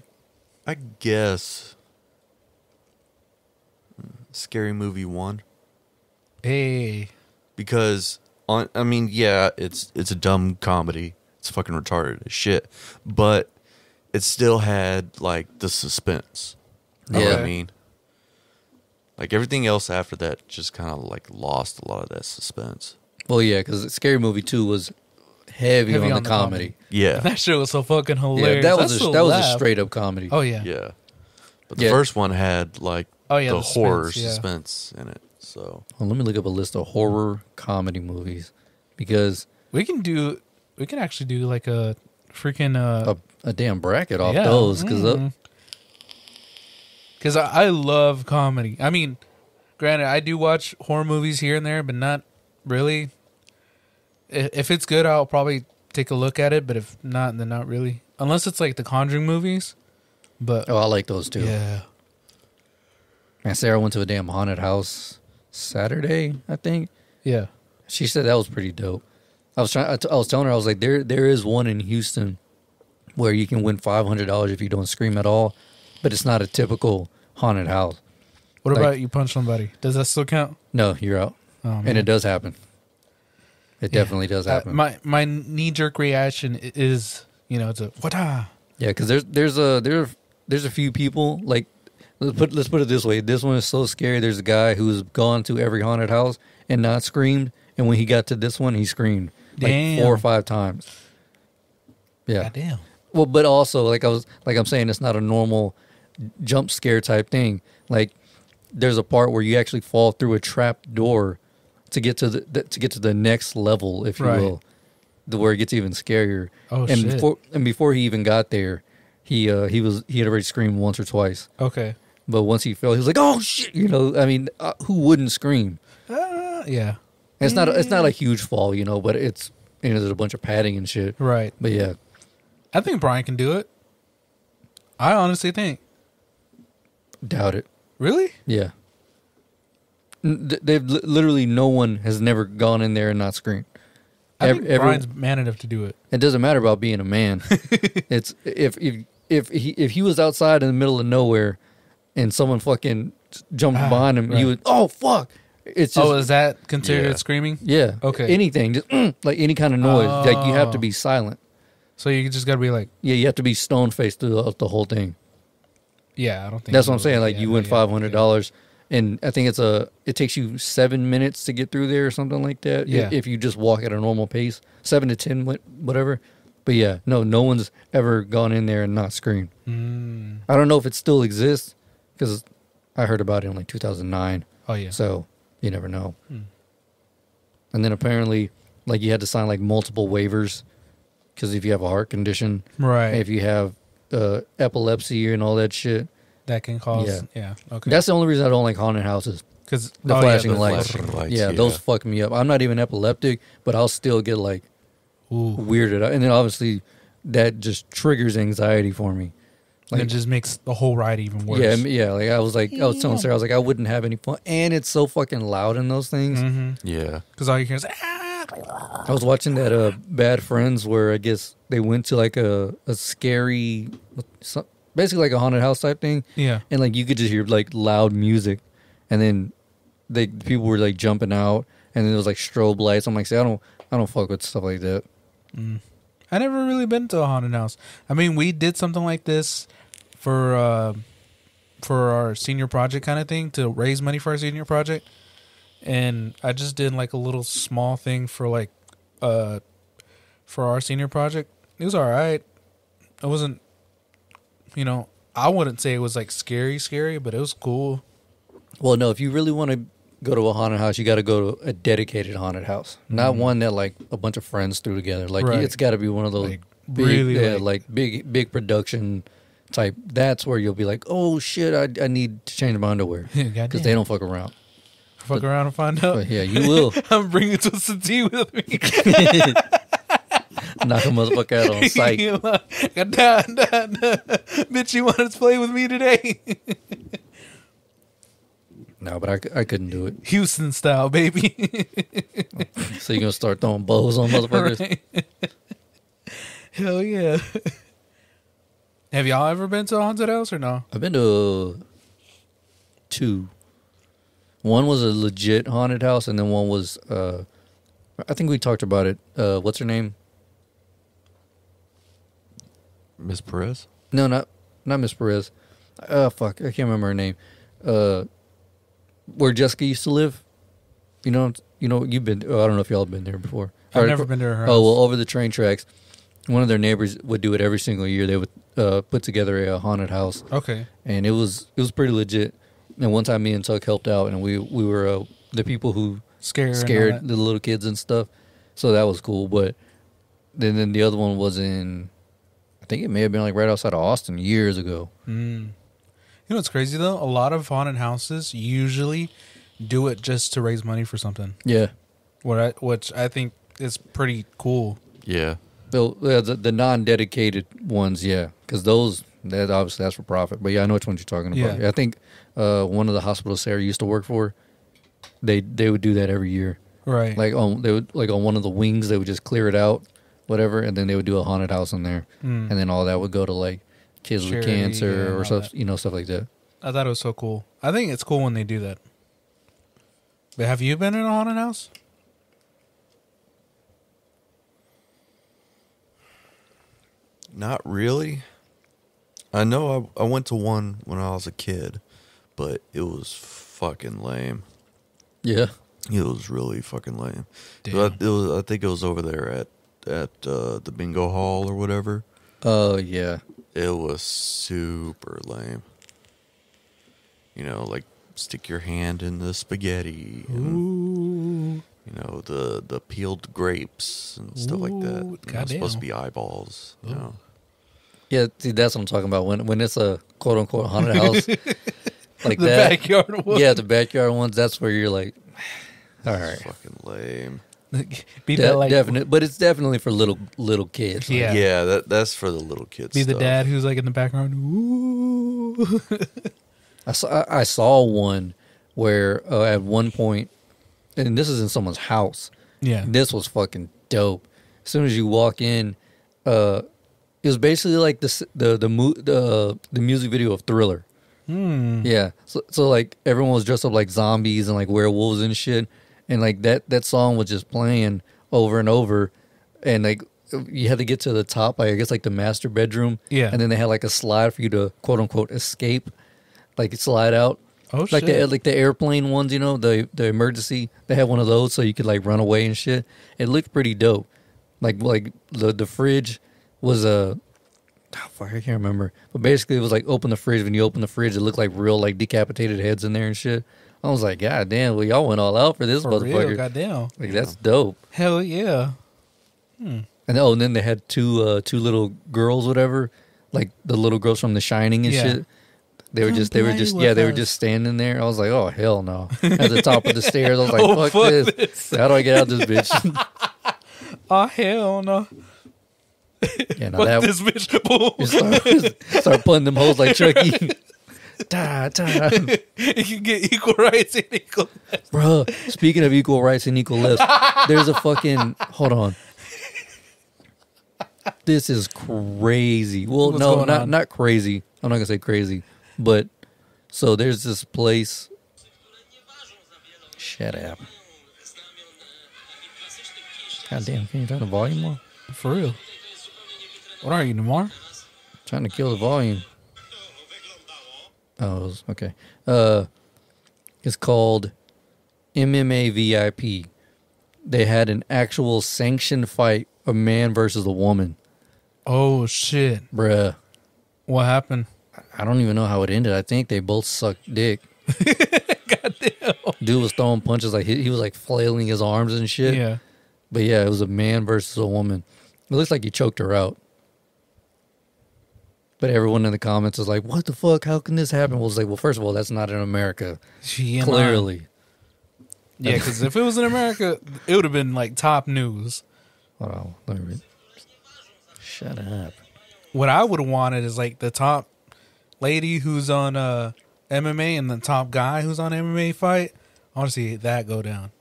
I guess scary movie one. Hey, because on I mean, yeah, it's it's a dumb comedy. It's fucking retarded as shit. But it still had like the suspense. You know what Yeah. I mean? Like everything else after that just kind of like lost a lot of that suspense. Well, yeah, because Scary Movie Two was heavy, Heavy on, on the the comedy. Yeah. that shit was so fucking hilarious. Yeah, that I was a, still that was a straight up comedy. Oh yeah. yeah. But the Yeah. first one had like Oh, yeah, the, the horror suspense, yeah. suspense in it. So Well, let me look up a list of horror comedy movies because We can do. We can actually do like a freaking uh. a, a damn bracket off yeah. those because Mm. Cause I, I love comedy. I mean, granted, I do watch horror movies here and there, but not really. If it's good, I'll probably take a look at it. But if not, then not really. Unless it's like the Conjuring movies. But oh, I like those too. yeah, Man, Sarah went to a damn haunted house Saturday, I think. yeah, She said that was pretty dope. I was trying. I, t- I was telling her I was like, there, there is one in Houston where you can win five hundred dollars if you don't scream at all, but it's not a typical haunted house. What Like- about you punch somebody? Does that still count? No, you're out, Oh, man. and it does happen. It Yeah. definitely does Uh, happen. my my knee jerk reaction i- is, you know, it's a what ah. Yeah, because there's there's a there there's a few people like let's put let's put it this way. This one is so scary. There's a guy who's gone to every haunted house and not screamed, and when he got to this one, he screamed like four or five times. Yeah. Goddamn. Well, but also like I was like I'm saying, it's not a normal jump scare type thing. Like there's a part where you actually fall through a trap door to get to the to get to the next level, if you Right. will, the where it gets even scarier. Oh, and shit. before and before he even got there, he uh he was he had already screamed once or twice. Okay. But once he fell, he was like, "Oh shit!" You know, I mean, uh, who wouldn't scream? Uh, yeah. And it's not it's not a huge fall, you know, but it's you know there's a bunch of padding and shit. Right. But yeah, I think Brian can do it. I honestly think. Doubt it. Really? Yeah. N- They've li- literally no one has never gone in there and not screamed. I Ev- think every- Brian's man enough to do it. It doesn't matter about being a man. it's if if if he if he was outside in the middle of nowhere and someone fucking jumped Ah, behind him, right. he would oh fuck. It's just oh, is that considered Yeah. screaming? yeah. Okay. Anything, just mm, like any kind of noise. Like you have to Oh. be silent. So you just gotta be like, Yeah, you have to be stone faced throughout the whole thing. Yeah, I don't think That's what I'm saying. Like Yeah, you win yeah, five hundred dollars, and I think it's a. It takes you seven minutes to get through there or something like that. Yeah. If you just walk at a normal pace, seven to ten, wha- whatever. But yeah, no, no one's ever gone in there and not screamed. Mm. I don't know if it still exists because I heard about it in like 2009. Oh yeah. So you never know. Hmm. And then apparently, like you had to sign like multiple waivers because if you have a heart condition, right. if you have uh, epilepsy and all that shit, that can cause. Yeah. Yeah. Okay. that's the only reason I don't like haunted houses. because the flashing the lights. flashing lights, yeah, yeah. those fuck me up. I'm not even epileptic, but I'll still get like Ooh. weirded out. And then obviously that just triggers anxiety for me. Like, it just makes the whole ride even worse. Yeah, yeah. Like I was like, I was telling Sarah, I was like, I wouldn't have any fun, and it's so fucking loud in those things. Mm-hmm. Yeah. Because all you hear is ah. I was watching that uh Bad Friends where I guess they went to like a a scary, basically like a haunted house type thing, Yeah. and like you could just hear like loud music, and then they people were like jumping out, and then there was like strobe lights. I'm like, see, I don't, I don't fuck with stuff like that. I never really been to a haunted house. I mean, we did something like this for uh, for our senior project kind of thing to raise money for our senior project, and I just did like a little small thing for like uh for our senior project. It was all right. It wasn't, you know, I wouldn't say it was like scary, scary, but it was cool. Well, no, if you really want to go to a haunted house, you got to go to a dedicated haunted house, not one that like a bunch of friends threw together. Like Right. it's got to be one of those Like, big, really, yeah, like- like, big, big production type. That's where you'll be like, oh shit, I, I need to change my underwear because they don't fuck around. Fuck around and find out. But yeah, you will I'm bringing twisted tea with me. knock a motherfucker out on sight. Nah, nah, nah. Bitch, you wanted to play with me today? No, but I couldn't do it. Houston style, baby. So you're gonna start throwing bows on motherfuckers? Right. Hell yeah. Have y'all ever been to a haunted house or no? I've been to two. One was a legit haunted house, and then one was uh, I think we talked about it. Uh, what's her name? Miss Perez? No, not not Miss Perez. Oh fuck, I can't remember her name. Uh, where Jessica used to live. You know, you know, you've been. Oh, I don't know if y'all have been there before. I've Or- never been to her house. Oh well, over the train tracks. One of their neighbors would do it every single year. They would uh, put together a haunted house, Okay. and it was it was pretty legit. And one time, me and Tuck helped out, and we we were uh, the people who Scare. and all scared that. the little kids and stuff. So that was cool. But then then the other one was in, I think it may have been like right outside of Austin years ago. Mm. You know what's crazy though? A lot of haunted houses usually do it just to raise money for something. Yeah. What I, which I think is pretty cool. Yeah. The the, the non dedicated ones, yeah, because those that obviously that's for profit. But yeah, I know which ones you're talking about. Yeah. I think uh, one of the hospitals Sarah used to work for, they they would do that every year. Right. Like on they would like on one of the wings, they would just clear it out, whatever, and then they would do a haunted house in there, Mm. and then all that would go to like kids with cancer yeah, or stuff, that. you know, stuff like that. I thought it was so cool. I think it's cool when they do that. But have you been in a haunted house? Not really. I know I, I went to one when I was a kid, but it was fucking lame. Yeah. It was really fucking lame. It was, I think it was over there at at uh, the bingo hall or whatever. Oh yeah. It was super lame. You know, like stick your hand in the spaghetti and you know the the peeled grapes and stuff like that. Ooh, You know, it's supposed to be eyeballs. You know. Yeah, see, that's what I'm talking about. When when it's a quote unquote haunted house, like the that. backyard one. Yeah, the backyard ones. That's where you're like, all right, Fucking lame. be De- that like definite, but it's definitely for little little kids. Like, Yeah. Yeah, that that's for the little kids. be the stuff. dad who's like in the background. Ooh. I saw I I saw one where uh, at one point, and this is in someone's house. yeah. This was fucking dope. As soon as you walk in, uh, it was basically like the s- the the mu- the the music video of Thriller. Hmm. Yeah. So so like everyone was dressed up like zombies and like werewolves and shit, and like that that song was just playing over and over, and like you had to get to the top, I guess like the master bedroom. Yeah. And then they had like a slide for you to quote unquote escape, like slide out. Oh like the like the airplane ones, you know, the the emergency. They had one of those so you could like run away and shit. It looked pretty dope. Like like the the fridge was a oh, fuck, I can't remember. But basically it was like open the fridge. When you open the fridge, it looked like real like decapitated heads in there and shit. I was like, God damn, well y'all went all out for this For motherfucker. real, goddamn. Like that's dope. Hell yeah. And oh, and then they had two uh two little girls, whatever, like the little girls from The Shining and Yeah. shit. They were Come just they were just with yeah they were just standing there. I was like, oh hell no! At the top of the stairs, I was like, Oh, fuck, fuck this. this. How do I get out of this bitch? Oh hell no. Yeah, no, that this bitch. Start, start putting them hoes like Chucky. da, da. you can get equal rights and equal. Bro, speaking of equal rights and equal lefts, there's a fucking hold on. This is crazy. Well, What's no, not on? not crazy. I'm not gonna say crazy, but so there's this place. Shut up. God damn, can you turn the volume on? For real. What are you, Namar? Trying to kill the volume. Oh, was- okay. Uh, it's called MMA VIP. They had an actual sanctioned fight, a man versus a woman. Oh shit. Bruh, What happened? I don't even know how it ended. I think they both sucked dick. Goddamn. Dude was throwing punches like he, he was like flailing his arms and shit. Yeah. But yeah, it was a man versus a woman. It looks like he choked her out. But everyone in the comments is like, "What the fuck? How can this happen?" Well, it's like, well, first of all, that's not in America. She Clearly. Yeah, because if it was in America, it would have been like top news. Hold on, let me read. Shut up. What I would have wanted is like the top lady who's on uh, MMA and the top guy who's on MMA fight. I want to see that go down.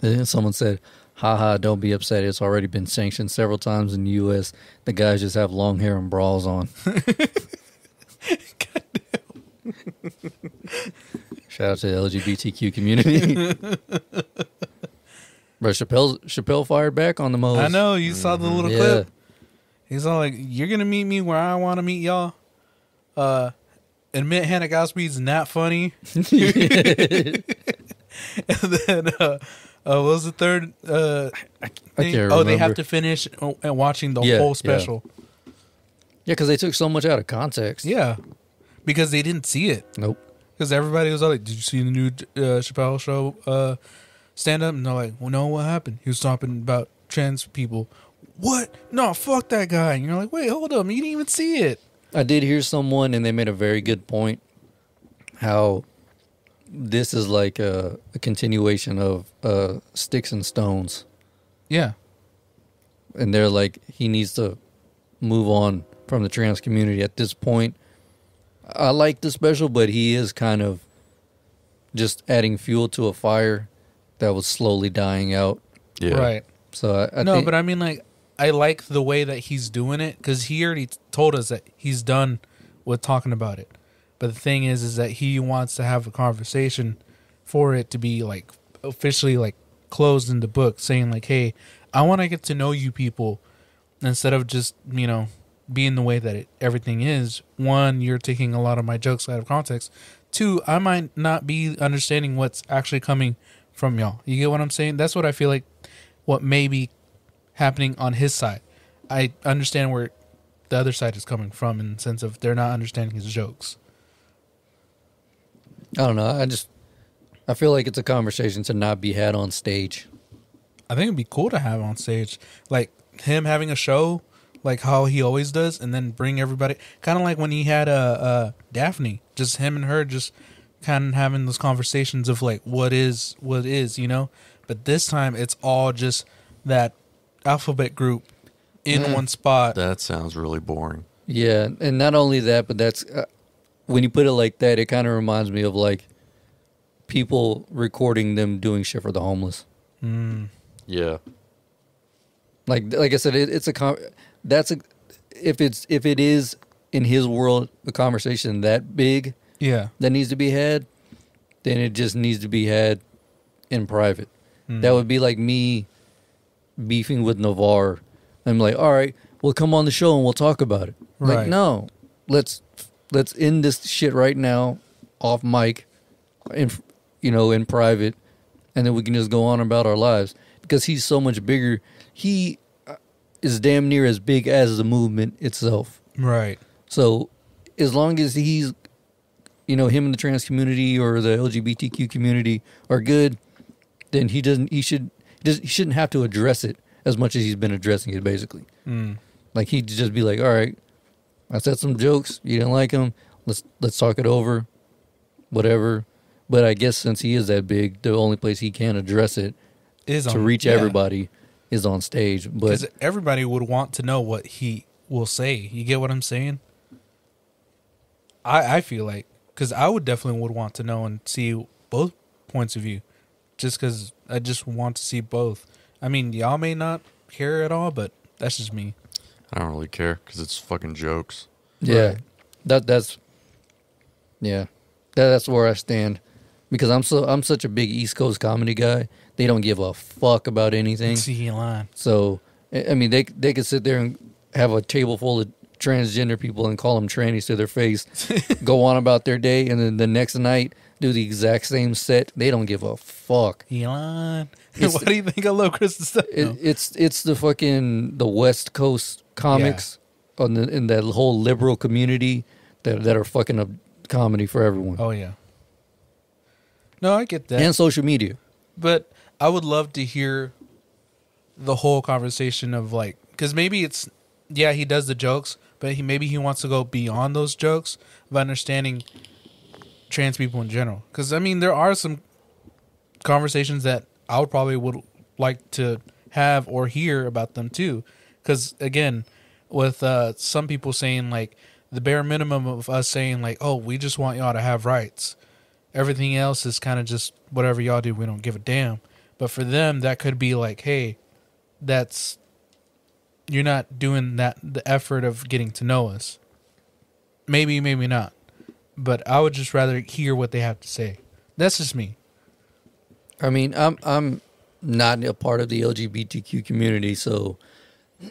And then someone said, haha, don't be upset. It's already been sanctioned several times in the U.S. The guys just have long hair and bras on. Shout out to the LGBTQ community. But Chappelle, Chappelle fired back on the most. I know you saw the little Yeah. clip. He's all like, "You're gonna meet me where I want to meet y'all." Uh, admit Hannah Gadsby's not funny. and then, uh, uh, what was the third? Uh, thing? oh, they have to finish and watching the Yeah, whole special. Yeah, because they took so much out of context. Yeah. because they didn't see it. Nope. Because everybody was all like, "Did you see the new uh, Chappelle show uh, stand up?" And they're like, "Well, no, what happened?" He was talking about trans people. What? No, fuck that guy. And you're like, "Wait, hold up, you didn't even see it." I did hear someone, and they made a very good point. How this is like a, a continuation of uh, Sticks and Stones, Yeah, and they're like he needs to move on from the trans community at this point. I like the special, but he is kind of just adding fuel to a fire that was slowly dying out. Yeah. right. So I, I no, think, but I mean, like, I like the way that he's doing it because he already told us that he's done with talking about it. But the thing is, is that he wants to have a conversation for it to be like officially like closed in the book, saying like, "Hey, I want to get to know you people," instead of just you know being the way that it, everything is. One, you're taking a lot of my jokes out of context. Two, I might not be understanding what's actually coming from y'all. You get what I'm saying? That's what I feel like. What may be happening on his side. I understand where the other side is coming from in the sense of they're not understanding his jokes. I don't know. I just I feel like it's a conversation to not be had on stage. I think it'd be cool to have on stage, like him having a show, like how he always does, and then bring everybody. Kind of like when he had uh, uh Daphne, just him and her, just kind of having those conversations of like what is what is, you know. But this time it's all just that alphabet group in Mm. one spot. That sounds really boring. Yeah, and not only that, but that's uh, when you put it like that, it kind of reminds me of like people recording them doing shit for the homeless. Mm, Yeah. Like like I said, it, it's a con- that's a if it's if it is in his world a conversation that big yeah, that needs to be had, then it just needs to be had in private. Mm. That would be like me beefing with Navarre. I'm like, all right, we'll come on the show and we'll talk about it. Like, no, let's let's end this shit right now, off mic, in you know, in private, and then we can just go on about our lives because he's so much bigger. He uh, is damn near as big as the movement itself. right. So as long as he's, you know, him and the trans community or the LGBTQ community are good, then he doesn't. He should. He, he shouldn't have to address it as much as he's been addressing it. Basically, Mm. like he'd just be like, "All right, I said some jokes. You didn't like them. Let's let's talk it over, whatever." But I guess since he is that big, the only place he can address it Is to on- reach yeah. everybody is on stage. But because everybody would want to know what he will say. You get what I'm saying? I I feel like because I would definitely would want to know and see both points of view, just because I just want to see both. I mean, y'all may not care at all, but that's just me. I don't really care because it's fucking jokes. Yeah, Right. that that's yeah, that, that's where I stand because I'm so I'm such a big East Coast comedy guy. They don't give a fuck about anything. See he lying. So I I mean, they they could sit there and have a table full of transgender people and call them trannies to their face, go on about their day, and then the next night do the exact same set. They don't give a fuck. Elon, lying. It's- Why do you think I love Kristen Stone? It, It's it's the fucking the West Coast comics on the in that whole liberal community that that are fucking up comedy for everyone oh yeah. No, I get that. and social media. but I would love to hear the whole conversation of like, because maybe it's yeah he does the jokes, but he maybe he wants to go beyond those jokes of understanding trans people in general. Because I mean, there are some conversations that I would probably would like to have or hear about them too. Because again, with uh, some people saying like the bare minimum of us saying like, oh, we just want y'all to have rights. Everything else is kind of just whatever y'all do. We don't give a damn. But for them, that could be like, hey, that's you're not doing that the effort of getting to know us. Maybe, maybe not. But I would just rather hear what they have to say. That's just me. I mean, I'm I'm not a part of the LGBTQ community, so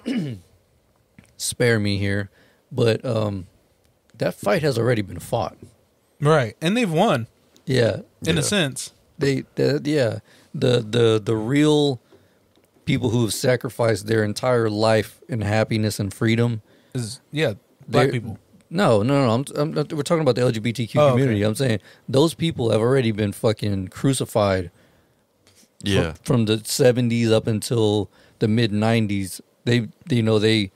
spare me here. But um, that fight has already been fought. Right. And they've won Yeah, in Yeah. a sense. they, the, yeah, the the the real people who have sacrificed their entire life and happiness and freedom. Is yeah, black people. No, no, no. I'm, I'm not, we're talking about the LGBTQ Oh, okay. community. I'm saying those people have already been fucking crucified fr- Yeah. from the 70s up until the mid 90s they you know they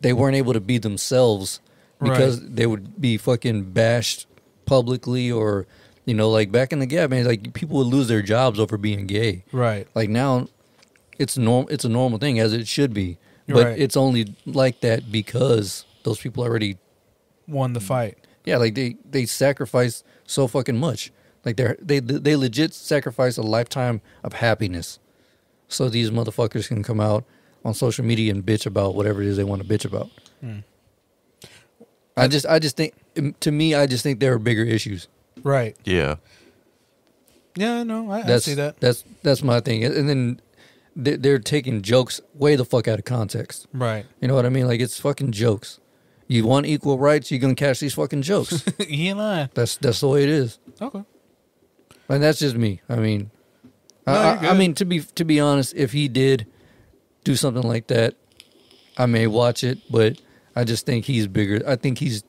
they weren't able to be themselves because they would be fucking bashed publicly or you know like back in the gap man like people would lose their jobs over being gay Right. like now it's norm it's a normal thing as it should be but Right. it's only like that because those people already Won the fight. yeah, like they they sacrifice so fucking much. Like they're they they legit sacrifice a lifetime of happiness, so these motherfuckers can come out on social media and bitch about whatever it is they want to bitch about. Hmm. I just I just think to me I just think there are bigger issues. Right. Yeah. Yeah, no, I, I see that. that's that's my thing. And then they're, they're taking jokes way the fuck out of context. Right. You know what I mean? Like it's fucking jokes. You want equal rights, you're gonna catch these fucking jokes. he and I. that's that's the way it is. Okay. And that's just me. I mean, No, I, I, I mean to be to be honest, if he did do something like that, I may watch it. But I just think he's bigger. I think he's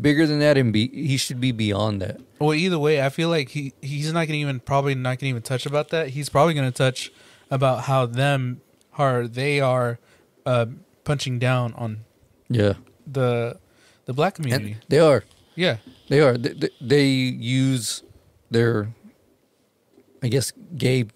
bigger than that, and be he should be beyond that. Well, either way, I feel like he he's not gonna even probably not gonna even touch about that. He's probably gonna touch about how them are they are uh, punching down on Yeah, the the black community. and they are. yeah, They are. They, they, they use their, I guess, gay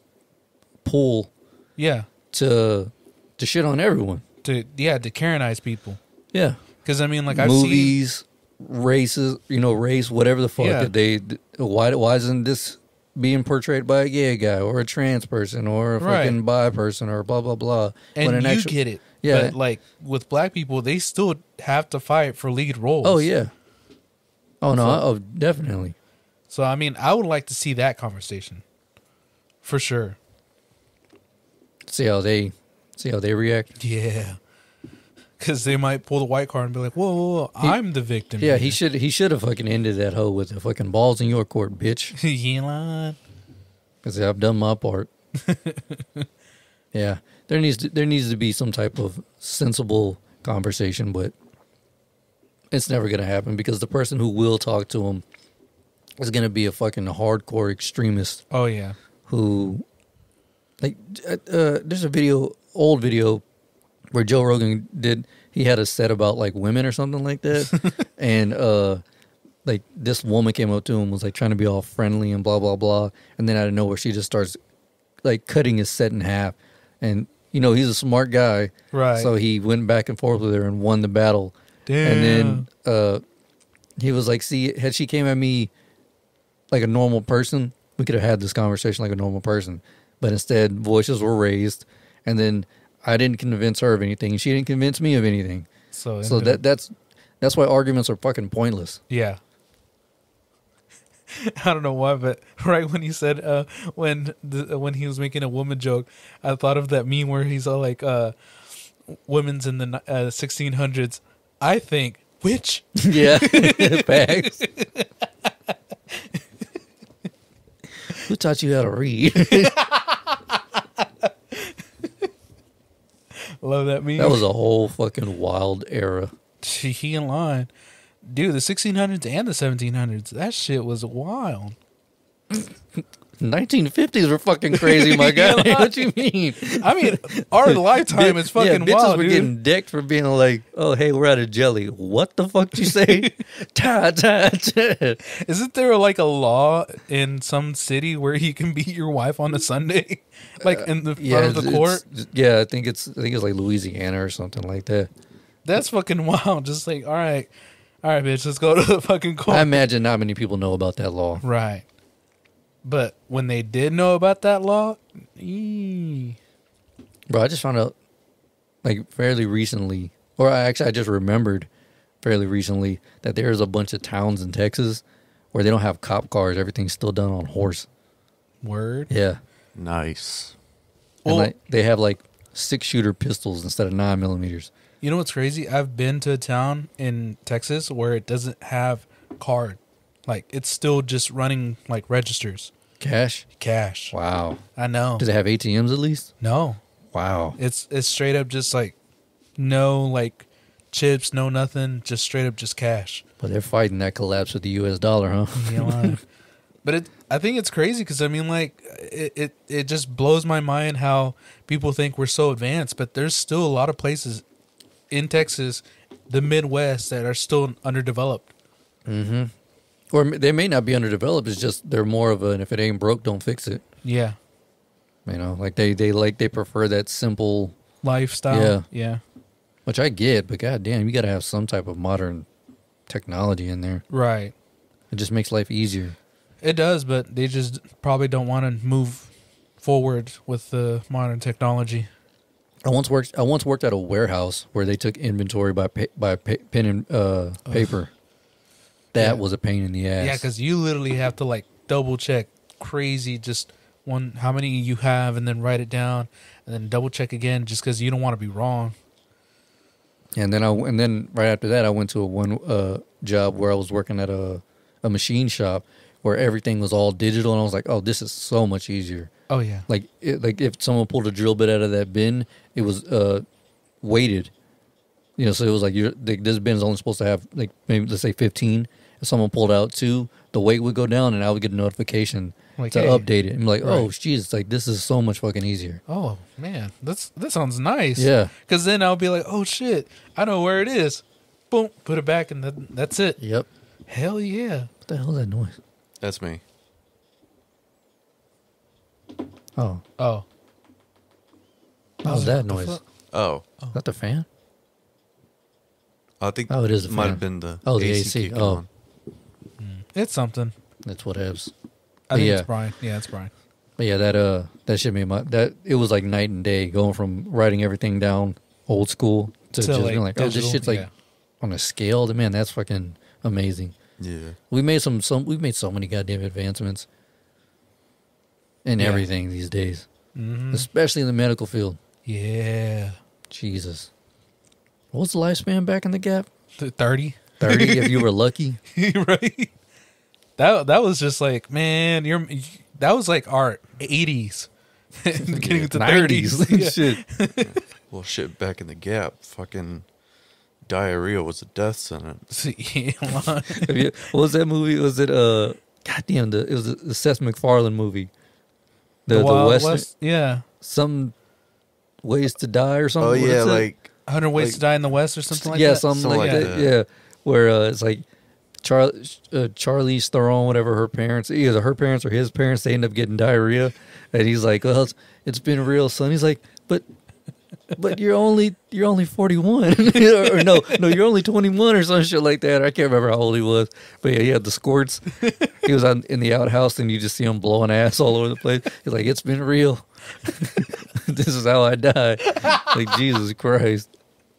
pool yeah. To to shit on everyone. To yeah to Karenize people. Yeah, Because I mean, like I've seen movies, races, you know, race, whatever the fuck. Yeah. that They why why isn't this being portrayed by a gay guy or a trans person or a Right. fucking bi person or blah blah blah? and you an actu- get it. Yeah. But like with black people, they still have to fight for lead roles. Oh yeah. Oh no. So- oh, definitely. So I mean, I would like to see that conversation. For sure. See how they see how they react. Yeah. Cause they might pull the white card and be like, "Whoa, whoa, whoa He- I'm the victim." Yeah, he should he should have fucking ended that hoe with the fucking balls in your court, bitch. he lying. Because I've done my part. yeah, there needs to, there needs to be some type of sensible conversation, but it's never gonna happen because the person who will talk to him is gonna be a fucking hardcore extremist Oh yeah. who, like, uh, uh, there's a video, old video, where Joe Rogan did. He had a set about like women or something like that, and uh, like this woman came up to him was like trying to be all friendly and blah blah blah, and then out of nowhere she just starts like cutting his set in half, and you know he's a smart guy, Right. So he went back and forth with her and won the battle, and then uh, he was like, "See, had she came at me like a normal person, we could have had this conversation like a normal person. But instead, voices were raised, and then I didn't convince her of anything, and she didn't convince me of anything. So So that that's that's why arguments are fucking pointless. Yeah. I don't know why, but right when you said uh, when the, when he was making a woman joke, I thought of that meme where he's all like, uh, "Women's in the uh, 1600s." I think which yeah, facts. Who taught you how to read? Love that meme. that was a whole fucking wild era. he in line, dude. The 1600s and the 1700s. That shit was wild. 1950s were fucking crazy, my guy. what do you mean? I mean, our lifetime is fucking yeah, bitches wild, were dude. getting decked for being like, "Oh, hey, we're out of jelly." What the fuck did you say? ta ta ta. Isn't there like a law in some city where you can beat your wife on a Sunday, like in the front of the court? yeah, I think it's I think it's like Louisiana or something like that. That's fucking wild. Just like, all right, all right, bitch, let's go to the fucking court. I imagine not many people know about that law. right. But when they did know about that law, ee. Bro, I just found out like fairly recently, or I actually I just remembered fairly recently that there's a bunch of towns in Texas where they don't have cop cars. Everything's still done on horse. word. Yeah, Nice. and Well- like they have like six shooter pistols instead of nine millimeters. You know what's crazy? I've been to a town in Texas where it doesn't have card. Like it's still just running like registers, Cash. cash. Wow. I know. Does it have ATMs at least? No, Wow. it's it's straight up just like no like chips, no nothing, just straight up just cash. But they're fighting that collapse with the U.S. dollar, huh? But it, I think it's crazy because I mean, like, it, it, it just blows my mind how people think we're so advanced, but there's still a lot of places in Texas, the Midwest, that are still underdeveloped. Mm-hmm. Or they may not be underdeveloped. It's just they're more of an if it ain't broke, don't fix it. Yeah, You know, like they they like they prefer that simple, lifestyle. Yeah. yeah, which I get, but goddamn, you got to have some type of modern technology in there. right. It just makes life easier. It does, but they just probably don't want to move forward with the modern technology. I once worked. I once worked at a warehouse where they took inventory by pa- by pa- pen and uh, paper. That Yeah. was a pain in the ass. Yeah, because you literally have to like double check crazy just one how many you have and then write it down and then double check again just because you don't want to be wrong. and then I and then right after that, I went to a one uh, job where I was working at a a machine shop where everything was all digital, and I was like, oh, this is so much easier. Oh yeah, Like it, like if someone pulled a drill bit out of that bin, it was uh weighted. You know, so it was like you're like, this bin is only supposed to have like maybe let's say fifteen. If someone pulled out two, the weight would go down, and I would get a notification Like, to hey, update it. I'm like, oh, Right. jeez, like this is so much fucking easier. Oh man, that's that sounds nice. Yeah. Because then I'll be like, oh shit, I know where it is. Boom, put it back, and then that's it. Yep. Hell yeah. What the hell is that noise? That's me. Oh, Oh, what was that noise? fuck? Oh, Is that the fan? I think Oh, it is the might fan. have been the Oh, the AC. AC. Oh. on. It's something. That's what happens. I think Yeah. it's Brian. Yeah, it's Brian. But yeah, that uh, that shit made my that it was like night and day going from writing everything down old school to, To, just like, being like, oh, this shit's like yeah. on a scale. Man, that's fucking amazing. Yeah. We made some some we've made so many goddamn advancements in Yeah. everything these days, Mhm. especially in the medical field. Yeah, Jesus, what was the lifespan back in the gap? Th- thirty. Thirty, if you were lucky. right. That that was just like man, you're that was like our eighties, getting into thirties. Nineties, shit. Well, shit, back in the gap, fucking diarrhea was a death sentence. yeah, you- what was that movie? Was it uh? Goddamn, the it was the Seth MacFarlane movie. The the, Wild Western West- yeah, some ways to die or something. Oh yeah, like Hundred Ways Like- to Die in the West or something like yeah, that. something, Something like, like that. that. Yeah, where uh, it's like Char- uh, Theron, whatever her parents, either her parents or his parents, they end up getting diarrhea, and he's like, "Well, it's, it's been real, son." He's like, "But." But you're only you're only 41 or, or no no you're only 21 or some shit like that. I can't remember how old he was. But yeah he had the squirts. He was on, in the outhouse and you just see him blowing ass all over the place. He's like it's been real. This is how I die. Like Jesus Christ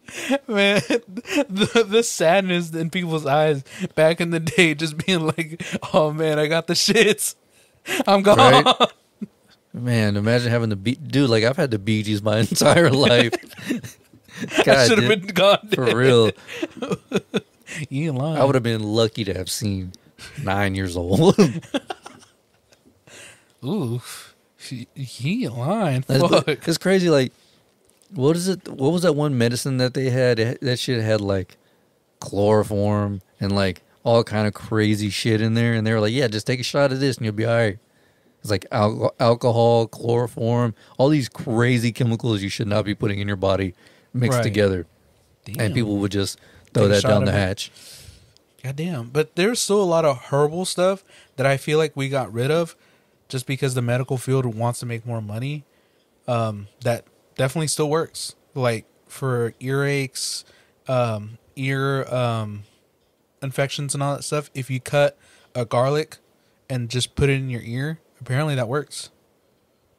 man, the the sadness in people's eyes back in the day, just being like, "Oh man, I got the shits. I'm gone." Right? Man, imagine having the beat, dude. Like I've had the Bee Gees my entire life. I should have been gone. for real. You lying. I would have been lucky to have seen nine years old. Ooh, he, lying. Fuck. it's crazy. Like, what is it? What was that one medicine that they had? It- That shit had like chloroform and like all kind of crazy shit in there. And they were like, "Yeah, just take a shot of this and you'll be all right." It's like al- alcohol, chloroform, all these crazy chemicals you should not be putting in your body mixed Right. together. Damn. and people would just throw Take that down the it. hatch. Goddamn. But there's still a lot of herbal stuff that I feel like we got rid of just because the medical field wants to make more money. Um, that definitely still works. Like for earaches, um, ear um, infections and all that stuff. If you cut a garlic and just put it in your ear, apparently that works.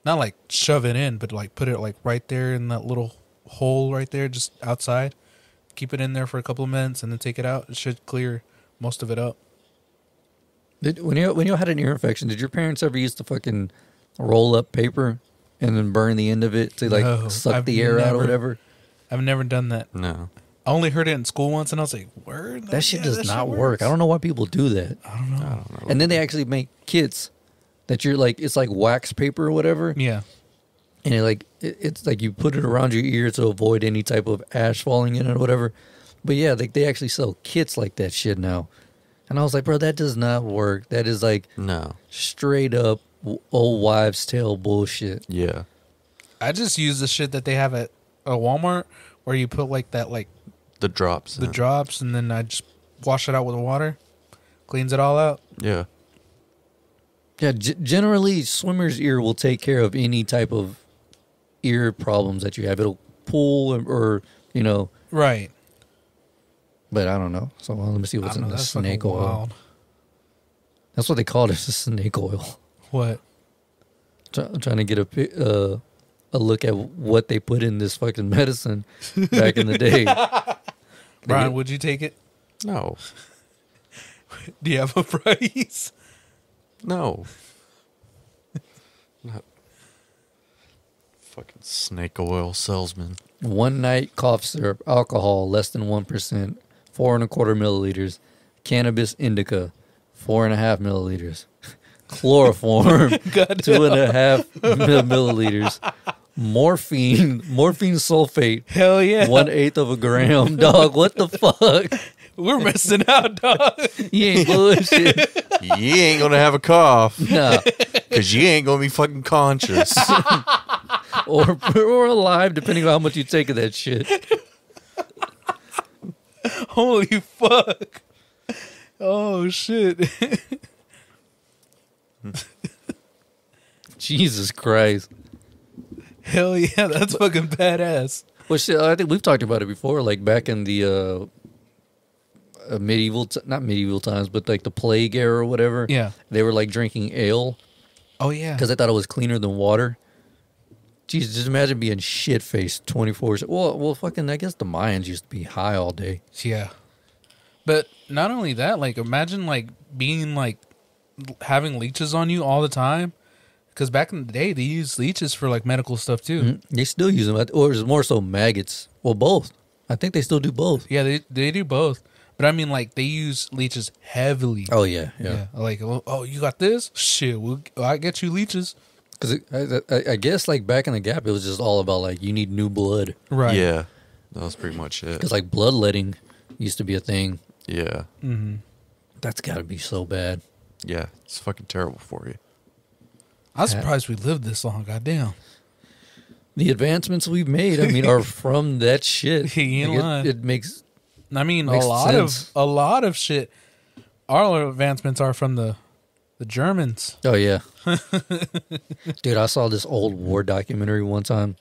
Not like shove it in, but like put it like right there in that little hole right there, just outside. Keep it in there for a couple of minutes and then take it out. It should clear most of it up. Did, when you when you had an ear infection, did your parents ever use the fucking roll up paper and then burn the end of it to like No, suck I've the air out or never- whatever? I've never done that. no. I only heard it in school once, and I was like, "Word, That shit Yeah, does that not shit work. works. I don't know why people do that. I don't know. I don't know. And then they actually make kits that you're like it's like wax paper or whatever, Yeah, and it like it, it's like you put it around your ear to avoid any type of ash falling in it or whatever. But yeah, like they actually sell kits like that shit now. And I was like, bro, that does not work. That is like No. straight up w- old wives' tale bullshit. Yeah. I just use the shit that they have at a Walmart, where you put like that, like The drops. the in. drops, and then I just wash it out with the water, cleans it all out. Yeah. Yeah, g- generally, swimmer's ear will take care of any type of ear problems that you have. It'll pull or, or you know, Right. but I don't know. So well, let me see what's in know, the that's fucking snake oil. wild. That's what they call it. It's just snake oil. What? Try, I'm trying to get a uh, a look at what they put in this fucking medicine back in the day. Brian, would you take it? No. Do you have a price? No. Not fucking snake oil salesman. One night cough syrup, alcohol less than one percent, four and a quarter milliliters, cannabis indica, four and a half milliliters, chloroform, two and a half milliliters, morphine, morphine sulfate, Hell yeah. one eighth of a gram. Dog, what the fuck? We're missing out, dog. You ain't bullshit. you ain't gonna have a cough Nah, because you ain't gonna be fucking conscious. or or alive, depending on how much you take of that shit. Holy fuck. Oh shit. Jesus Christ. Hell yeah, that's fucking badass. Well, shit, I think we've talked about it before. Like back in the uh, uh, medieval, t- not medieval times, but like the plague era or whatever. Yeah. they were like drinking ale Oh yeah. because they thought it was cleaner than water. Jesus, just imagine being shit faced twenty four. Well, well, fucking. I guess the Mayans used to be high all day. Yeah. But not only that, like imagine like being like having leeches on you all the time. Because back in the day, they used leeches for like medical stuff too. Mm, They still use them, or it's more so maggots. Well, both. I think they still do both. Yeah, they they do both. But I mean, like they use leeches heavily. Oh yeah, yeah. Like, oh, oh, you got this? Shit, we'll, I get you leeches. Because I, I, I guess like back in the gap, it was just all about like you need new blood. Right. Yeah, that was pretty much it. Because like bloodletting used to be a thing. Yeah, Mm-hmm. That's got to be so bad. Yeah, it's fucking terrible for you. I'm surprised we lived this long. Goddamn. The advancements we've made, I mean, are from that shit. He ain't Like, lying. it, it makes I mean, Makes a lot sense. of a lot of shit. Our advancements are from the the Germans. Oh yeah, dude! I saw this old war documentary one time.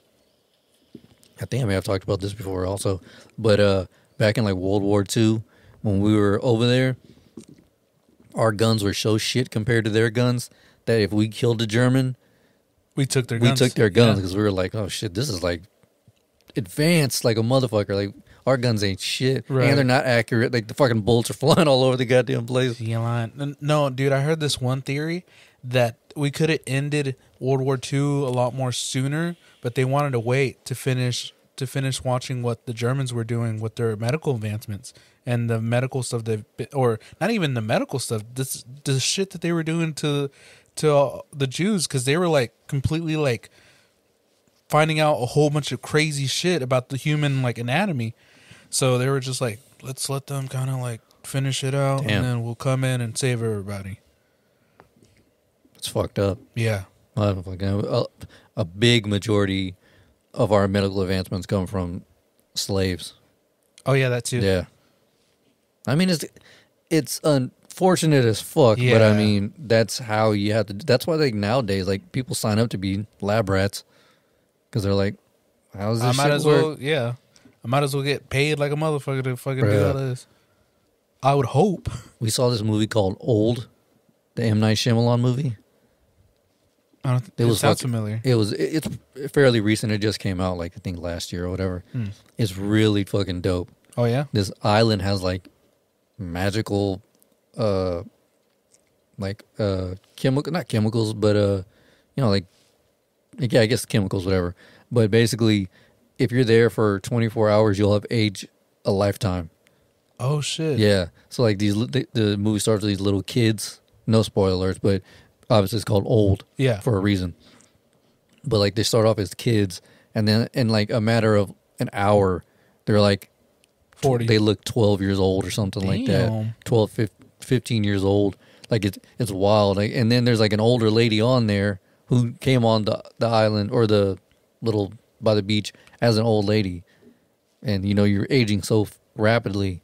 I think I may have talked about this before also, but uh, back in like World War II, when we were over there, our guns were so shit compared to their guns that if we killed a German, We took their we guns. took their guns Yeah. because we were like, oh shit, this is like advanced like a motherfucker. Like our guns ain't shit, Right. and they're not accurate. Like the fucking bullets are flying all over the goddamn place. You lying. No, dude, I heard this one theory that we could have ended World War II a lot more sooner, but they wanted to wait to finish to finish watching what the Germans were doing with their medical advancements and the medical stuff that or not even the medical stuff this the shit that they were doing to to the Jews cuz they were like completely like finding out a whole bunch of crazy shit about the human like anatomy. So they were just like, let's let them kind of like finish it out, Damn. and then we'll come in and save everybody. It's fucked up. Yeah, a, a big majority of our medical advancements come from slaves. Oh yeah, that too. Yeah. I mean, it's it's unfortunate as fuck, but I mean, that's how you have to. That's why, like nowadays, like people sign up to be lab rats because they're like, "How's this I might shit as work?" well. Yeah, I might as well get paid like a motherfucker to fucking do Bruh. all this. I would hope. We saw this movie called Old, the M Night Shyamalan movie. I don't. It It, was sounds fucking- familiar. It was it- it's fairly recent. It just came out like I think last year or whatever. Hmm. It's really fucking dope. Oh yeah. This island has like magical, uh, like uh chemical not chemicals, but uh, you know like yeah, I guess chemicals, whatever. But basically, if you're there for 24 hours, you'll have aged a lifetime. Oh shit. Yeah. So like these, the, the movie starts with these little kids. No spoilers, but obviously it's called Old Yeah. for a reason. But like they start off as kids, and then in like a matter of an hour, they're like 40. They look 12 years old or something like that. Damn. 12, 15 years old. Like it's it's wild. Like, and then there's like an older lady on there who came on the the island or the little by the beach as an old lady, and you know you're aging so rapidly.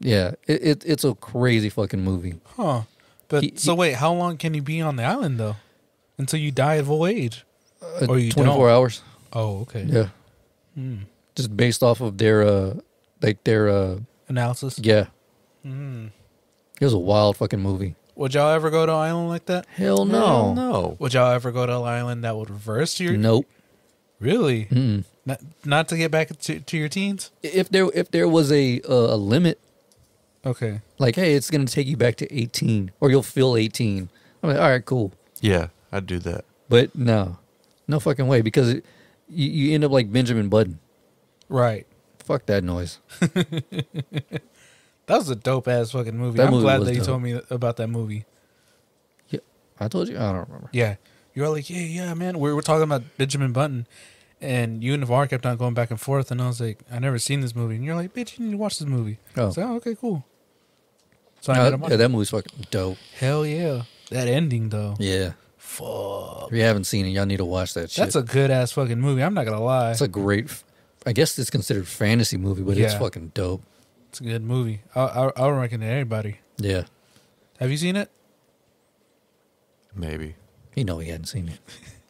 Yeah, it, it it's a crazy fucking movie. Huh. But He- so he- wait, how long can you be on the island though? Until you die of old age. Uh, Or you 24 don't. hours. Oh okay. Yeah. Hmm. Just based off of their uh like their uh Analysis. yeah. Hmm. It was a wild fucking movie. Would y'all ever go to an island like that? Hell Hell no. no. Would y'all ever go to an island that would reverse your? Nope. Really? Not, not to get back to, to your teens? If there if there was a uh, a limit Okay. like hey, it's going to take you back to 18 or you'll feel 18. I'm like, "All right, cool." Yeah, I'd do that. But no. No fucking way because it, you, you end up like Benjamin Button. Right. Fuck that noise. That was a dope ass fucking movie. That I'm movie glad that you dope. told me about that movie. Yeah, I told you. I don't remember. Yeah. You were like, yeah, yeah, man. We were talking about Benjamin Button, and you and Navarre kept on going back and forth, and I was like, I never seen this movie, and you're like, bitch, you need to watch this movie. I Oh. was like, oh, okay, cool. So I Uh, ended yeah, that movie's fucking dope. Hell yeah, that ending though. Yeah. Fuck. If you haven't seen it, y'all need to watch that shit. That's a good ass fucking movie. I'm not gonna lie. It's a great. I guess it's considered fantasy movie, but it's fucking dope. It's a good movie. I I, I would recommend anybody. Yeah. Have you seen it? Maybe. You know he hadn't seen it.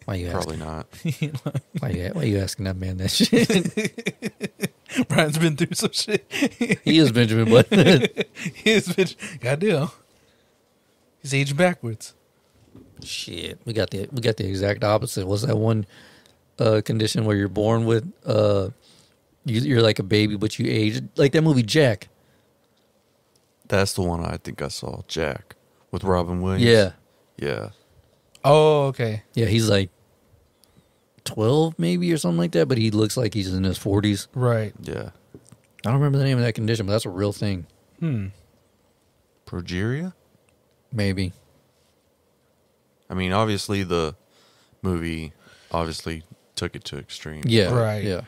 Why you Probably asking? not. Why you, why you asking that man that shit? Brian's been through some shit. he is Benjamin Button. He's been goddamn. He's aging backwards. shit, we got the we got the exact opposite. What's that one uh, condition where you're born with? Uh, you, you're like a baby, but you age like that movie Jack. That's the one I think I saw. Jack with Robin Williams. Yeah, Yeah. Oh, okay. yeah. He's like twelve, maybe or something like that, but he looks like he's in his forties. Right. Yeah. I don't remember the name of that condition, but that's a real thing. Hmm. Progeria? Maybe. I mean, obviously the movie obviously took it to extreme. Yeah. Right. Yeah.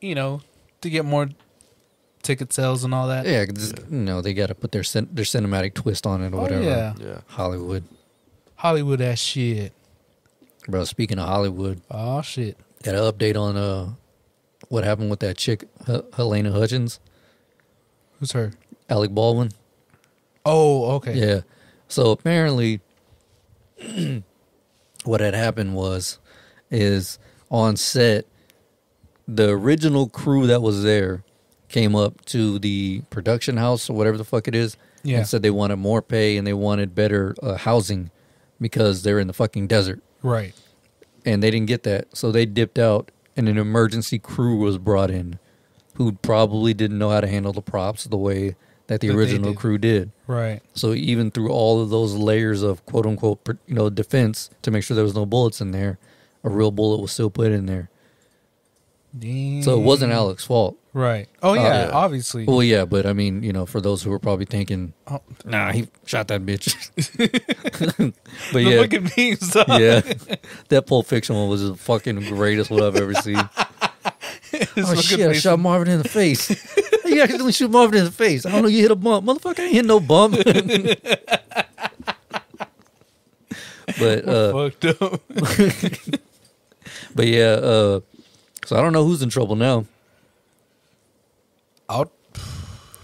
You know, to get more ticket sales and all that. Yeah. You know they got to put their cin- their cinematic twist on it or Oh, whatever. yeah. Yeah. Hollywood, Hollywood ass shit. Bro. Speaking of Hollywood, Oh shit. got an update on uh what happened with that chick H- Halyna Hutchins, Who's her? Alec Baldwin. Oh, okay. Yeah. So apparently, what had happened was, is on set, the original crew that was there came up to the production house or whatever the fuck it is, Yeah. and said they wanted more pay and they wanted better uh, housing because they're in the fucking desert, Right. and they didn't get that, so they dipped out, and an emergency crew was brought in, who probably didn't know how to handle the props the way that the That original did. crew did. Right. So even through all of those layers of quote unquote, you know, defense to make sure there was no bullets in there, a real bullet was still put in there. So it wasn't Alec's fault. Right. Oh yeah, yeah. obviously. Well, yeah, but I mean, you know, for those who were probably thinking, Oh, nah, he shot that bitch. but the yeah, fucking memes. dog. yeah, that Pulp Fiction one was the fucking greatest one I've ever seen. Oh shit! I face- shot Marvin in the face. you accidentally shoot Marvin in the face. I don't know. You hit a bump, motherfucker. I ain't hit no bump. but uh, fucked up. But yeah, uh, so I don't know who's in trouble now. I'll,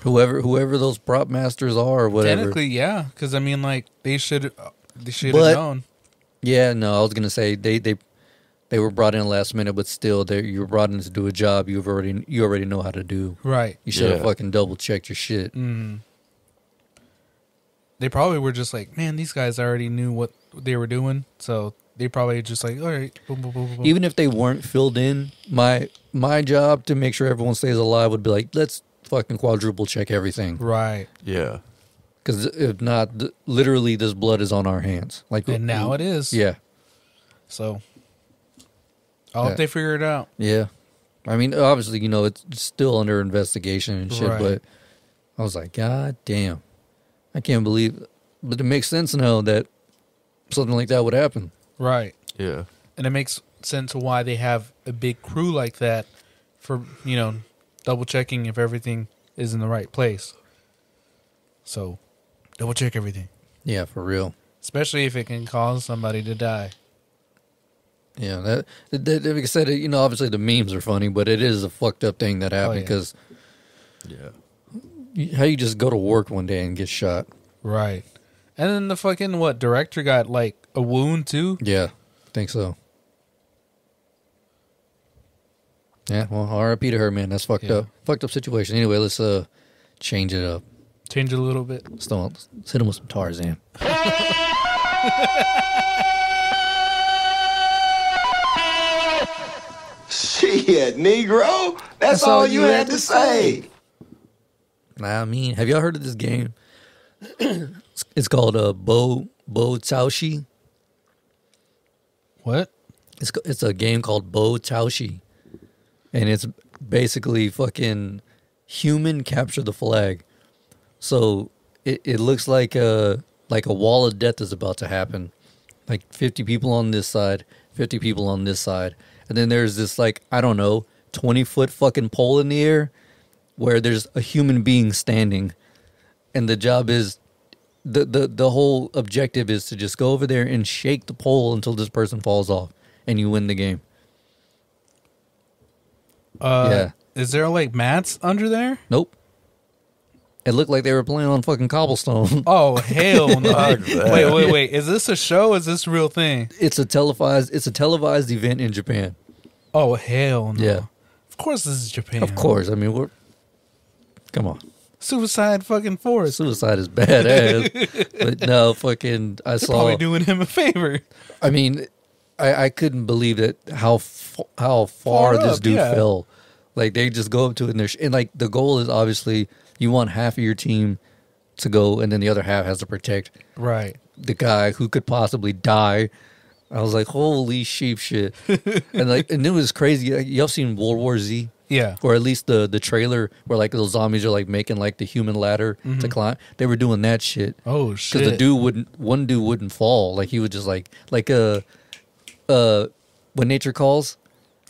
Whoever whoever those prop masters are or whatever. technically, yeah, because I mean, like they should, they should have known. Yeah, no, I was gonna say they they they were brought in last minute, but still, they you were brought in to do a job you've already you already know how to do. Right. You should have Yeah. fucking double checked your shit. Mm. They probably were just like, man, these guys already knew what they were doing, so they probably just like, all right, boom, boom, boom, boom, boom. Even if they weren't filled in, my my job to make sure everyone stays alive would be like, let's fucking quadruple check everything. right. Yeah. Because if not, th- literally, this blood is on our hands. Like, And now it is. Yeah, So I hope Yeah. they figure it out. yeah. I mean, obviously, you know, it's still under investigation and shit. Right. But I was like, God damn, I can't believe. But it makes sense now that something like that would happen. Right. Yeah. And it makes sense why they have a big crew like that for, you know, double checking if everything is in the right place. So double check everything. Yeah, for real. Especially if it can cause somebody to die. Yeah, that, that, that- like I said, you know, obviously the memes are funny, but it is a fucked up thing that happened oh, yeah. because Yeah. how you just go to work one day and get shot. Right. And then the fucking what director got like a wound too? Yeah, I think so. Yeah, well, RIP to her, man. That's fucked Yeah. up. Fucked up situation. Anyway, let's uh change it up. Change it a little bit. Let's, don't, let's hit him with some Tarzan. Shit, Negro. That's, all, you had to say. I mean, have y'all heard of this game? it's, called uh, Bo Bo Taoshi. What? It's it's a game called Bo Taoshi, and it's basically fucking human capture the flag. So it, it looks like a like a wall of death is about to happen. Like fifty people on this side, fifty people on this side, and then there's this like I don't know twenty foot fucking pole in the air where there's a human being standing, and the job is the the the whole objective is to just go over there and shake the pole until this person falls off, and you win the game. Uh, Yeah. Is there like mats under there? Nope. It looked like they were playing on fucking cobblestone. Oh hell no! Wait, wait, wait. Is this a show? Is this a real thing? it's a televised it's a televised event in Japan. Oh hell no! Yeah. Of course, this is Japan. Of course. I mean, we're come on. Suicide fucking forest. Suicide is badass. but no, fucking I They're saw probably doing him a favor. I mean, I, I couldn't believe that how f- how far, Far this up, dude yeah. fell. Like they just go up to it and they're sh- and like the goal is obviously you want half of your team to go and then the other half has to protect Right. the guy who could possibly die. I was like, holy sheep shit, and like and it was crazy. Like, y'all seen World War Z? Yeah. or at least the the trailer where like those zombies are like making like the human ladder to climb. They were doing that shit Oh shit. because the dude wouldn't one dude wouldn't fall like he would just like like uh uh when nature calls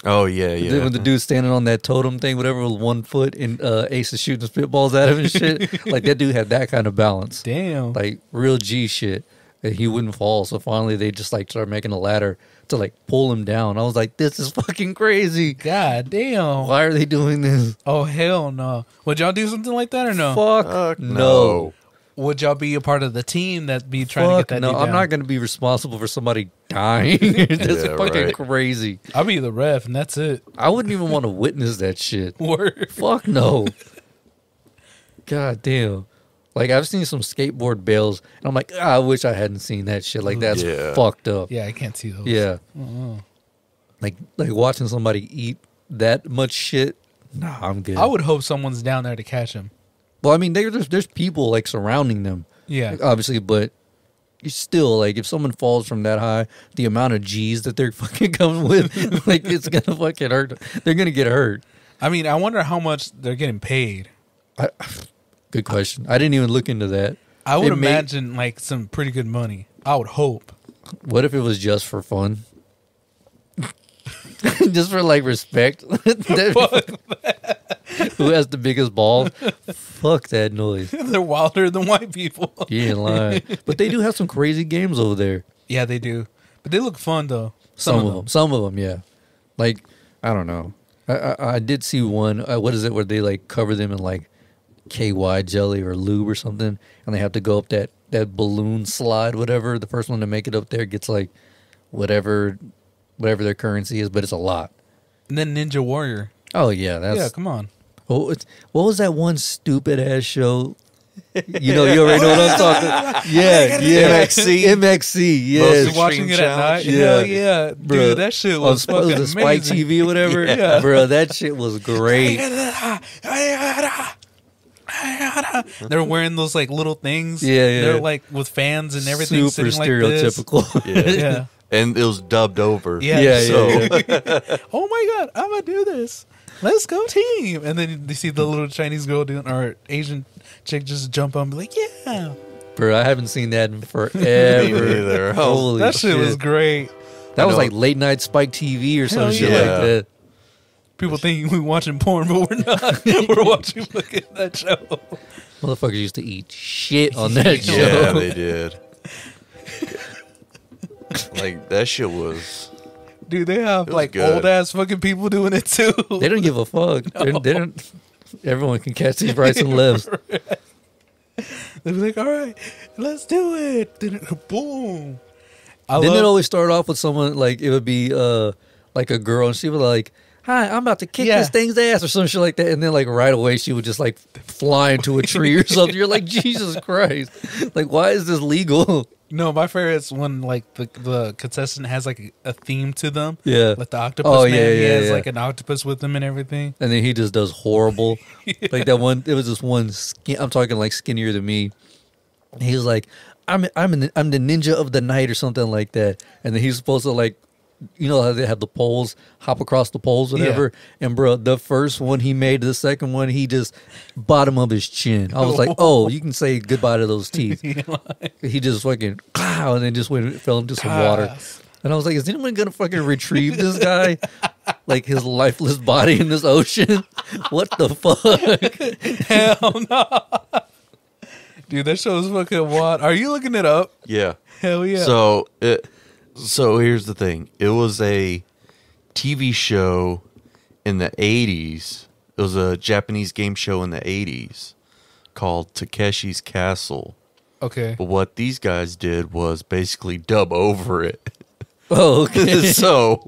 Oh yeah, yeah. when the dude's standing on that totem thing whatever with one foot and uh ace is shooting spitballs at him and shit like that dude had that kind of balance Damn. like real g shit and he wouldn't fall so finally they just like start making a ladder to like pull him down i was like this is fucking crazy God damn. why are they doing this Oh hell no. Would y'all do something like that or no? fuck Fuck no. no. Would y'all be a part of the team that be trying Fuck to get that no, dude I'm not going to be responsible for somebody dying. That's Yeah, fucking right. crazy. I'll be the ref and that's it. I wouldn't even want to witness that shit. Word. Fuck no. God damn. Like I've seen some skateboard bails, and I'm like, "Ah, I wish I hadn't seen that shit. Like that's Yeah. fucked up. Yeah, I can't see those. Yeah. Uh-uh. Like like watching somebody eat that much shit. Nah, I'm good. I would hope someone's down there to catch him. Well, I mean, there- there's there's people like surrounding them. Yeah. Like, obviously, but you still like if someone falls from that high, the amount of G's that they're fucking coming with, like it's gonna fucking hurt. They're gonna get hurt. I mean, I wonder how much they're getting paid. Good question. I didn't even look into that. I would It may- imagine like some pretty good money. I would hope. What if it was just for fun? just for like respect. Who has the biggest ball? Fuck that noise. they're wilder than white people. You ain't lying. But they do have some crazy games over there. yeah, they do. But they look fun though. Some, of them. Some of them, yeah. Like I don't know. I I, I did see one. Uh, what is it where they like cover them in like KY jelly or lube or something, and they have to go up that that balloon slide, whatever. The first one to make it up there gets like whatever whatever their currency is, but it's a lot. And then Ninja Warrior. Oh yeah, that's yeah, come on. What was, what was that one stupid ass show? You know, you already know what I'm talking. Yeah, yeah. MXC? MXC, Most yes. Extreme Watching it at night. Yeah. Hell yeah. Bruh. Dude, that shit On was Sp- was fucking it Spike. TV or whatever. Yeah. bro, that shit was great. They're wearing those like little things. Yeah, yeah. They're like with fans and everything. Super sitting like this. stereotypical. Yeah. Yeah. and it was dubbed over. Yeah. yeah, So- yeah, yeah. Oh my god, I'm gonna do this. Let's go team. And then you see the little Chinese girl doing or Asian chick just jump on, and be like, yeah. Bro, I haven't seen that in forever. Me neither. Holy that shit, was great. That I was know. like late night Spike TV or some Hell shit yeah. like that. People think we watching porn, but we're not. we're watching fucking that show. Motherfuckers used to eat shit on that show. Yeah, they did. like that shit was. Dude, they have like good. old ass fucking people doing it too. They don't give a fuck. They're- They don't. Everyone can catch these rights and lefts. They'd be like, all right, let's do it. Then it- Boom. I Didn't love, it always start off with someone like it would be uh like a girl and she would like, "Hi, I'm about to kick Yeah. this thing's ass" or some shit like that, and then like right away she would just like fly into a tree or something. You're like, Jesus Christ! Like, why is this legal? no, my favorite is when like the the contestant has like a, theme to them. Yeah. Like the oh, octopus Oh, man, yeah, he has yeah. like an octopus with him and everything. And then he just does horrible. Like that one. It was this one. Skin, I'm talking like skinnier than me. He was like, "I'm I'm in, I'm the ninja of the night" or something like that. And then he's supposed to like, you know how they have the poles, hop across the poles, whatever. And bro, the first one he made, the second one he just bottom of his chin. I was like, oh, you can say goodbye to those teeth. he just fucking and then just went fell into some water. And I was like, is anyone gonna fucking retrieve this guy? like his lifeless body in this ocean? What the fuck? Hell no. Dude, that show is fucking wild. Are you looking it up? Yeah. Hell yeah. So it so here's the thing. It was a TV show in the 80s. It was a Japanese game show in the 80s called Takeshi's Castle. okay. But what these guys did was basically dub over it. Oh, okay. so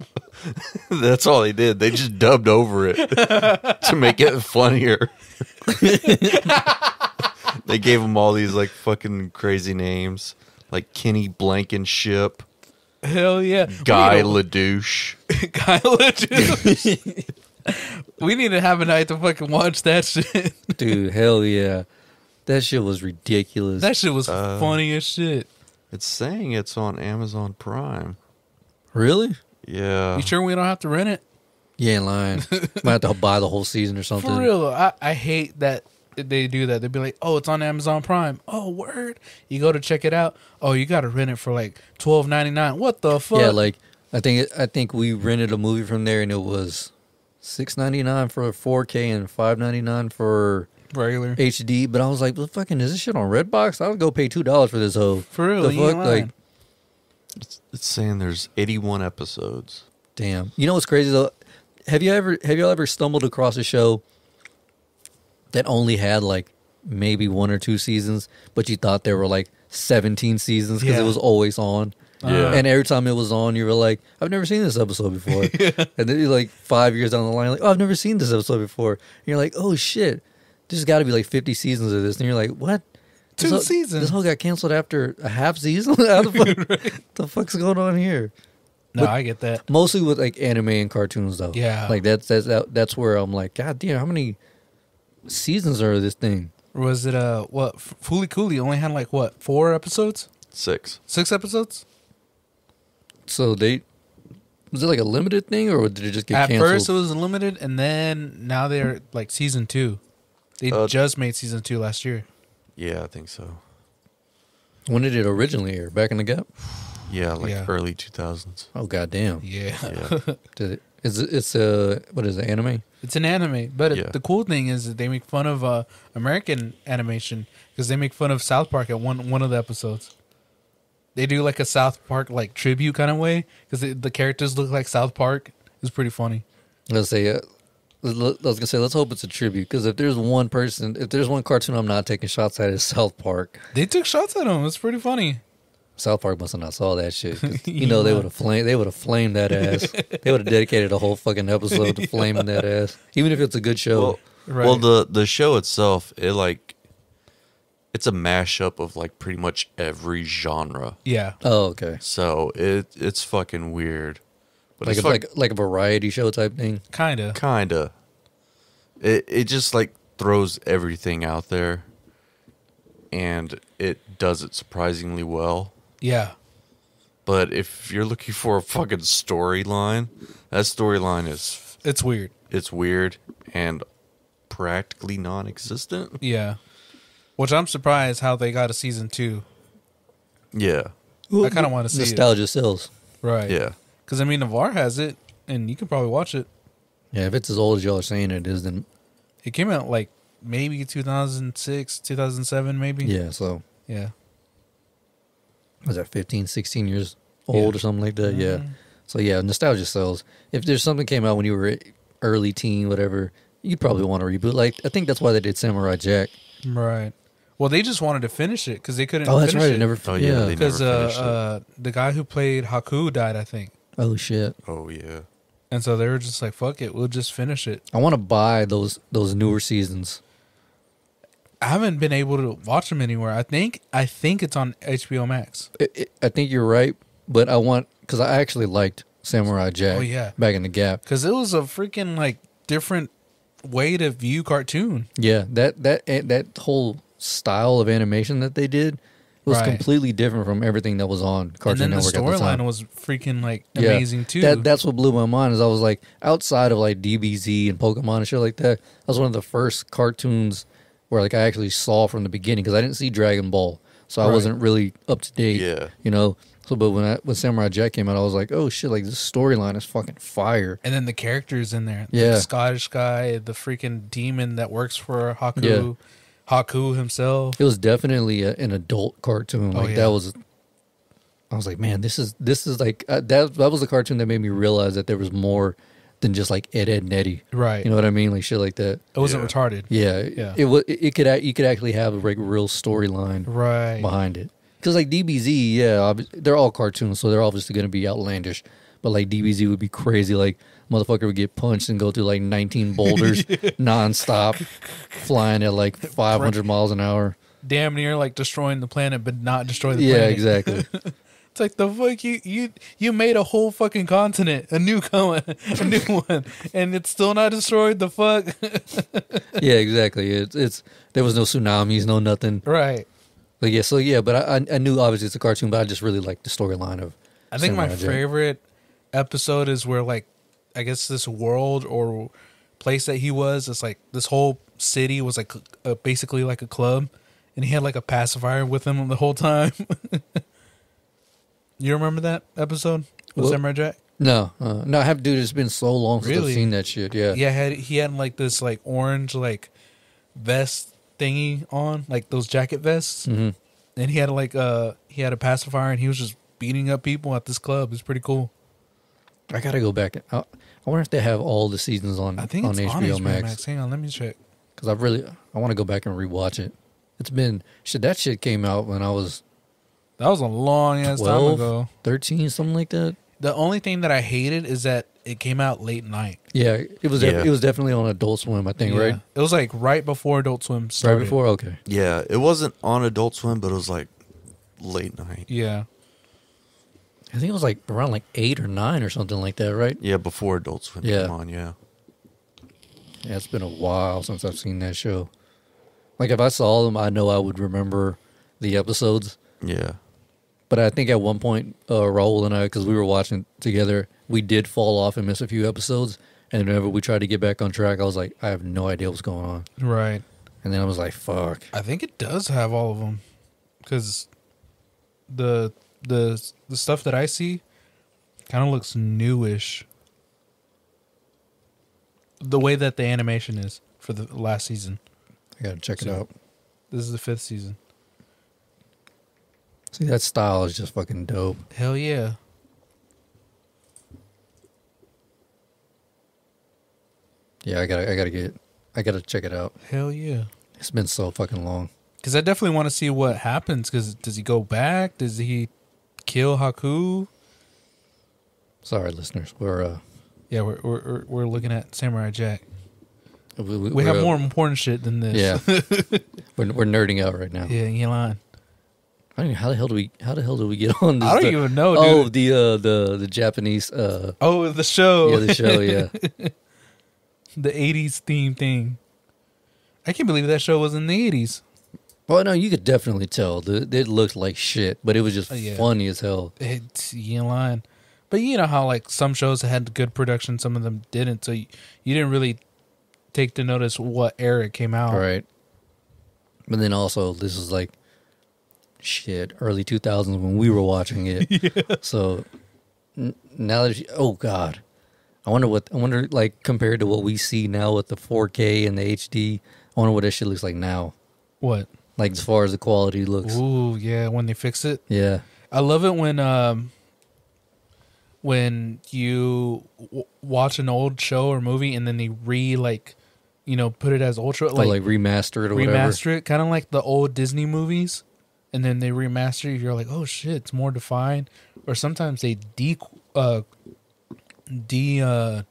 that's all they did. They just dubbed over it to make it funnier. they gave them all these like fucking crazy names, like Kenny Blankenship, Hell yeah. Guy We Ledouche. need to- Guy Ledouche. we need to have a night to fucking watch that shit. Dude, hell yeah. That shit was ridiculous. That shit was Uh, funny as shit. It's saying it's on Amazon Prime. really? Yeah. You sure we don't have to rent it? You ain't lying. Might have to buy the whole season or something. For real, I, I hate that they do that. They'd be like, "Oh, it's on Amazon Prime." Oh, word! You go to check it out. Oh, you got to rent it for like twelve ninety nine. What the fuck? Yeah, like I think I think we rented a movie from there and it was six ninety nine for 4K and five ninety nine for regular. HD. But I was like, well, fucking, is this shit on Redbox? I would go pay two dollars for this hoe. For real, the you fuck, like, It's saying there's 81 episodes. damn. You know what's crazy though? Have you ever have y'all ever stumbled across a show that only had like maybe one or two seasons, but you thought there were like seventeen seasons because Yeah. it was always on? Yeah. Uh-huh. And every time it was on, you were like, I've never seen this episode before. yeah. And then you're like five years down the line, like, oh, I've never seen this episode before. And you're like, oh shit, there's got to be like 50 seasons of this. And you're like, what? Two This whole- seasons. This whole got canceled after a half season. How the fuck? the fuck's going on here? no, but- I get that. Mostly with like anime and cartoons though. Yeah. like that's that's that, that's where I'm like, God damn, how many seasons are this thing? Was it uh what? F- Fooly Cooly only had like what four episodes, Six. six episodes. So they was it like a limited thing or did it just get At canceled? first, it was limited, and then now they're like season two. They Uh, just made season two last year. Yeah, I think so. when did it originally air? Back in the gap? Yeah, like Yeah. early 2000s. Oh god damn! Yeah, Yeah. Did it? Is it? It's a what is it? Anime? it's an anime. But Yeah. it, the cool thing is that they make fun of uh, American animation because they make fun of South Park at one one of the episodes. They do like a South Park like tribute kind of way because the characters look like South Park. It's pretty funny. Let's say. Uh, I was gonna say, let's hope it's a tribute because if there's one person, if there's one cartoon I'm not taking shots at, is South Park. They took shots at him. It's pretty funny. South Park must have not saw that shit. you You know they would have flamed. They would have flamed that ass. they would have dedicated a whole fucking episode to flaming that ass, even if it's a good show. Well, Right. well, the the show itself, it like, it's a mashup of like pretty much every genre. Yeah, oh, okay. So it it's fucking weird, but Like it's a, like like a variety show type thing. kind of. kinda. It it just like throws everything out there, and it does it surprisingly well. Yeah, But if you're looking for a fucking storyline, that storyline is it's weird. it's weird and practically non-existent. Yeah, which I'm surprised how they got a season two. Yeah, I kind of want to see it. Nostalgia sells. Right. yeah. Because I mean, Navarre has it, and you can probably watch it. Yeah, if it's as old as y'all are saying it is, then It came out like maybe 2006, 2007, maybe. yeah. So Yeah. Was that 15, 16 years old Yeah. or something like that? Yeah. Mhm. So yeah, nostalgia sells. If there's something came out when you were early teen, whatever, you'd probably want to reboot. Like I think that's why they did Samurai Jack. Right. Well, they just wanted to finish it because they couldn't. Oh, that's finish right. It. It never. Oh, yeah, yeah. Because never uh, uh, the guy who played Aku died, I think, oh shit. Oh yeah. and so they were just like, "Fuck it, we'll just finish it." I want to buy those those newer seasons. I haven't been able to watch them anywhere. I think I think it's on HBO Max. It, it, I think you're right, but I want because I actually liked Samurai Jack. Oh, yeah. back in the Gap. because it was a freaking like different way to view cartoon. Yeah, that that eh, that whole style of animation that they did was Right. completely different from everything that was on Cartoon and then the Network the storyline was freaking like Yeah. amazing too. That that's what blew my mind is I was like outside of like DBZ and Pokemon and shit like that. That was one of the first cartoons where like I actually saw from the beginning because I didn't see Dragon Ball, so I wasn't really up to date. Yeah. you know. So, but when I, when Samurai Jack came out, I was like, oh shit, like this storyline is fucking fire. and then the characters in there. Yeah. The Scottish guy, the freaking demon that works for Aku. Yeah. Aku himself. It was definitely a, an adult cartoon. Oh, Like yeah. that was. I was like, man, this is this is like uh, that. That was the cartoon that made me realize that there was more than just like Ed, Ed, and Right. You know what I mean? Like shit like that. It wasn't Yeah. retarded. Yeah. Yeah. It was. It could. You could actually have a like real storyline Right. behind it. Because like DBZ, yeah, they're all cartoons, so they're obviously going to be outlandish. But like DBZ would be crazy. Like motherfucker would get punched and go through like 19 boulders nonstop, flying at like 500 miles an hour. Damn near like destroying the planet, but not destroy the Yeah, planet. Yeah, exactly. It's like the fuck you you you made a whole fucking continent, a new one, a new one, and it's still not destroyed. The fuck. yeah, exactly. It's it's there was no tsunamis, no nothing. right. Like yeah, so yeah, but I I- knew obviously it's a cartoon, but I just really liked the storyline of. I think my Samurai Jack. favorite episode is where like I guess this world or place that he was, it's like this whole city was like uh basically like a club, and he had like a pacifier with him the whole time. you remember that episode with What? Samurai Jack? No, uh, no, I have dude. It's been so long since Really? I've seen that shit. Yeah, Yeah, had he had like this like orange like vest thingy on, like those jacket vests, Mhm. and he had like uh he had a pacifier, and he was just beating up people at this club. It's pretty cool. I gotta go back. I, I wonder if they have all the seasons on I think on it's HBO, on HBO Max. Max Hang on, let me check. because I really I want to go back and rewatch it. It's been shit. That shit came out when I was That was a long ass time ago. 13, something like that. The only thing that I hated is that it came out late night. Yeah, it was. Yeah. It was definitely on Adult Swim, I think. Yeah. Right, It was like right before Adult Swim started. right before. Okay, Yeah, it wasn't on Adult Swim, but it was like late night. Yeah. I think it was like around like eight or nine or something like that. Right? Yeah, before Adult Swim Yeah. came on. Yeah, Yeah, it's been a while since I've seen that show. Like if I saw them, I know I would remember the episodes. yeah, But I think at one point, uh, Raul and I, because we were watching together, we did fall off and miss a few episodes. And whenever we tried to get back on track, I was like, I have no idea what's going on. Right. And then I was like, fuck. I think it does have all of them, because the the the stuff that I see kind of looks newish. The way that the animation is for the last season. I gotta check it out. This is the fifth season. See, that style is just fucking dope. Hell yeah. Yeah, I gotta, I gotta get, I gotta check it out. Hell yeah. It's been so fucking long. Because I definitely want to see what happens. Because does he go back? Does he kill Aku? Sorry, listeners. We're, uh, Yeah, we're we're we're- looking at Samurai Jack. we, we, We have uh, more important shit than this. Yeah, we're, we're nerding out right now. yeah, you lying. I mean, how the hell do we, how the hell do we get on this? I don't The- even know, Oh, dude. the uh, the the Japanese, uh, Oh, the show. yeah, the show, yeah. the '80s theme thing. I can't believe that show was in the '80s. Well, no, you could definitely tell. It looked like shit, but it was just Oh, yeah. funny as hell. It's you lying. But you know how like some shows had good production, some of them didn't. So you, you didn't really take to notice what era it came out. Right. But then also, this is like shit, early 2000s when we were watching it. So n- now that, you, oh God. I wonder what, I wonder like compared to what we see now with the 4K and the HD, I wonder what that shit looks like now. What? Like as far as the quality looks. Ooh, yeah. When they fix it, Yeah. I love it when um when you w- watch an old show or movie and then they re like you know put it as ultra Like, like, like remaster it or whatever. remaster it, kind of like the old Disney movies, and then they remaster. it, You're like, oh shit, it's more defined. Or sometimes they de uh de uh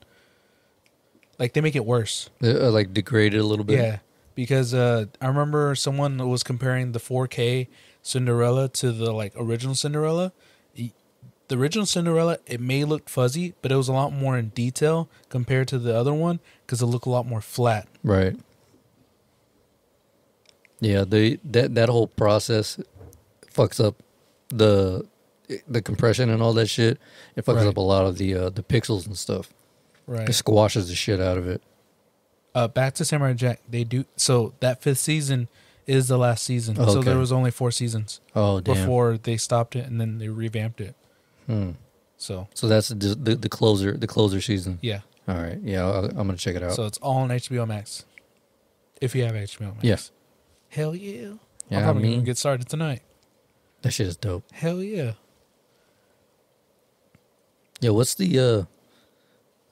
like they make it worse. Uh, uh, like degraded a little bit. Yeah, because uh, I remember someone was comparing the 4K Cinderella to the like original Cinderella. The original Cinderella, it may look fuzzy, but it was a lot more in detail compared to the other one because it looked a lot more flat. Right. Yeah, the that that whole process fucks up the the compression and all that shit. It fucks Right. up a lot of the uh, the pixels and stuff. Right, it squashes the shit out of it. Uh, back to Samurai Jack. They do so that fifth season is the last season. Oh, So there was only four seasons Oh damn. before they stopped it and then they revamped it. Hmm. So So that's the, the the closer the closer season. yeah. All right. Yeah, I'll, I'm gonna check it out. So it's all on HBO Max. If you have HBO Max. Yeah. Hell yeah. Yeah, I'll I probably mean- even get started tonight. That shit is dope. Hell yeah. Yeah, what's the uh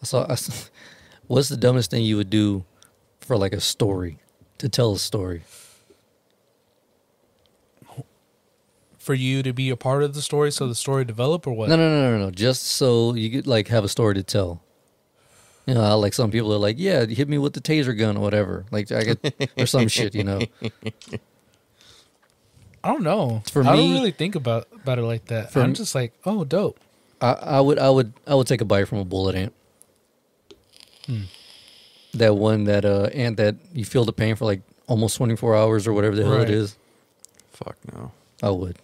I saw, I saw what's the dumbest thing you would do for like a story to tell a story? For you to be a part of the story so the story develop or what? No, no, no, no, no. Just so you could like have a story to tell. You know, like some people are like, "Yeah, hit me with the taser gun or whatever." Like I get or some shit, you know. I don't know. For me, I don't really think about about it like that. For I'm m- just like, oh, dope. I, I would, I would, I would take a bite from a bullet ant. Hmm. That one, that uh, ant that you feel the pain for like almost twenty four hours or whatever the hell Right. it is. Fuck no. I would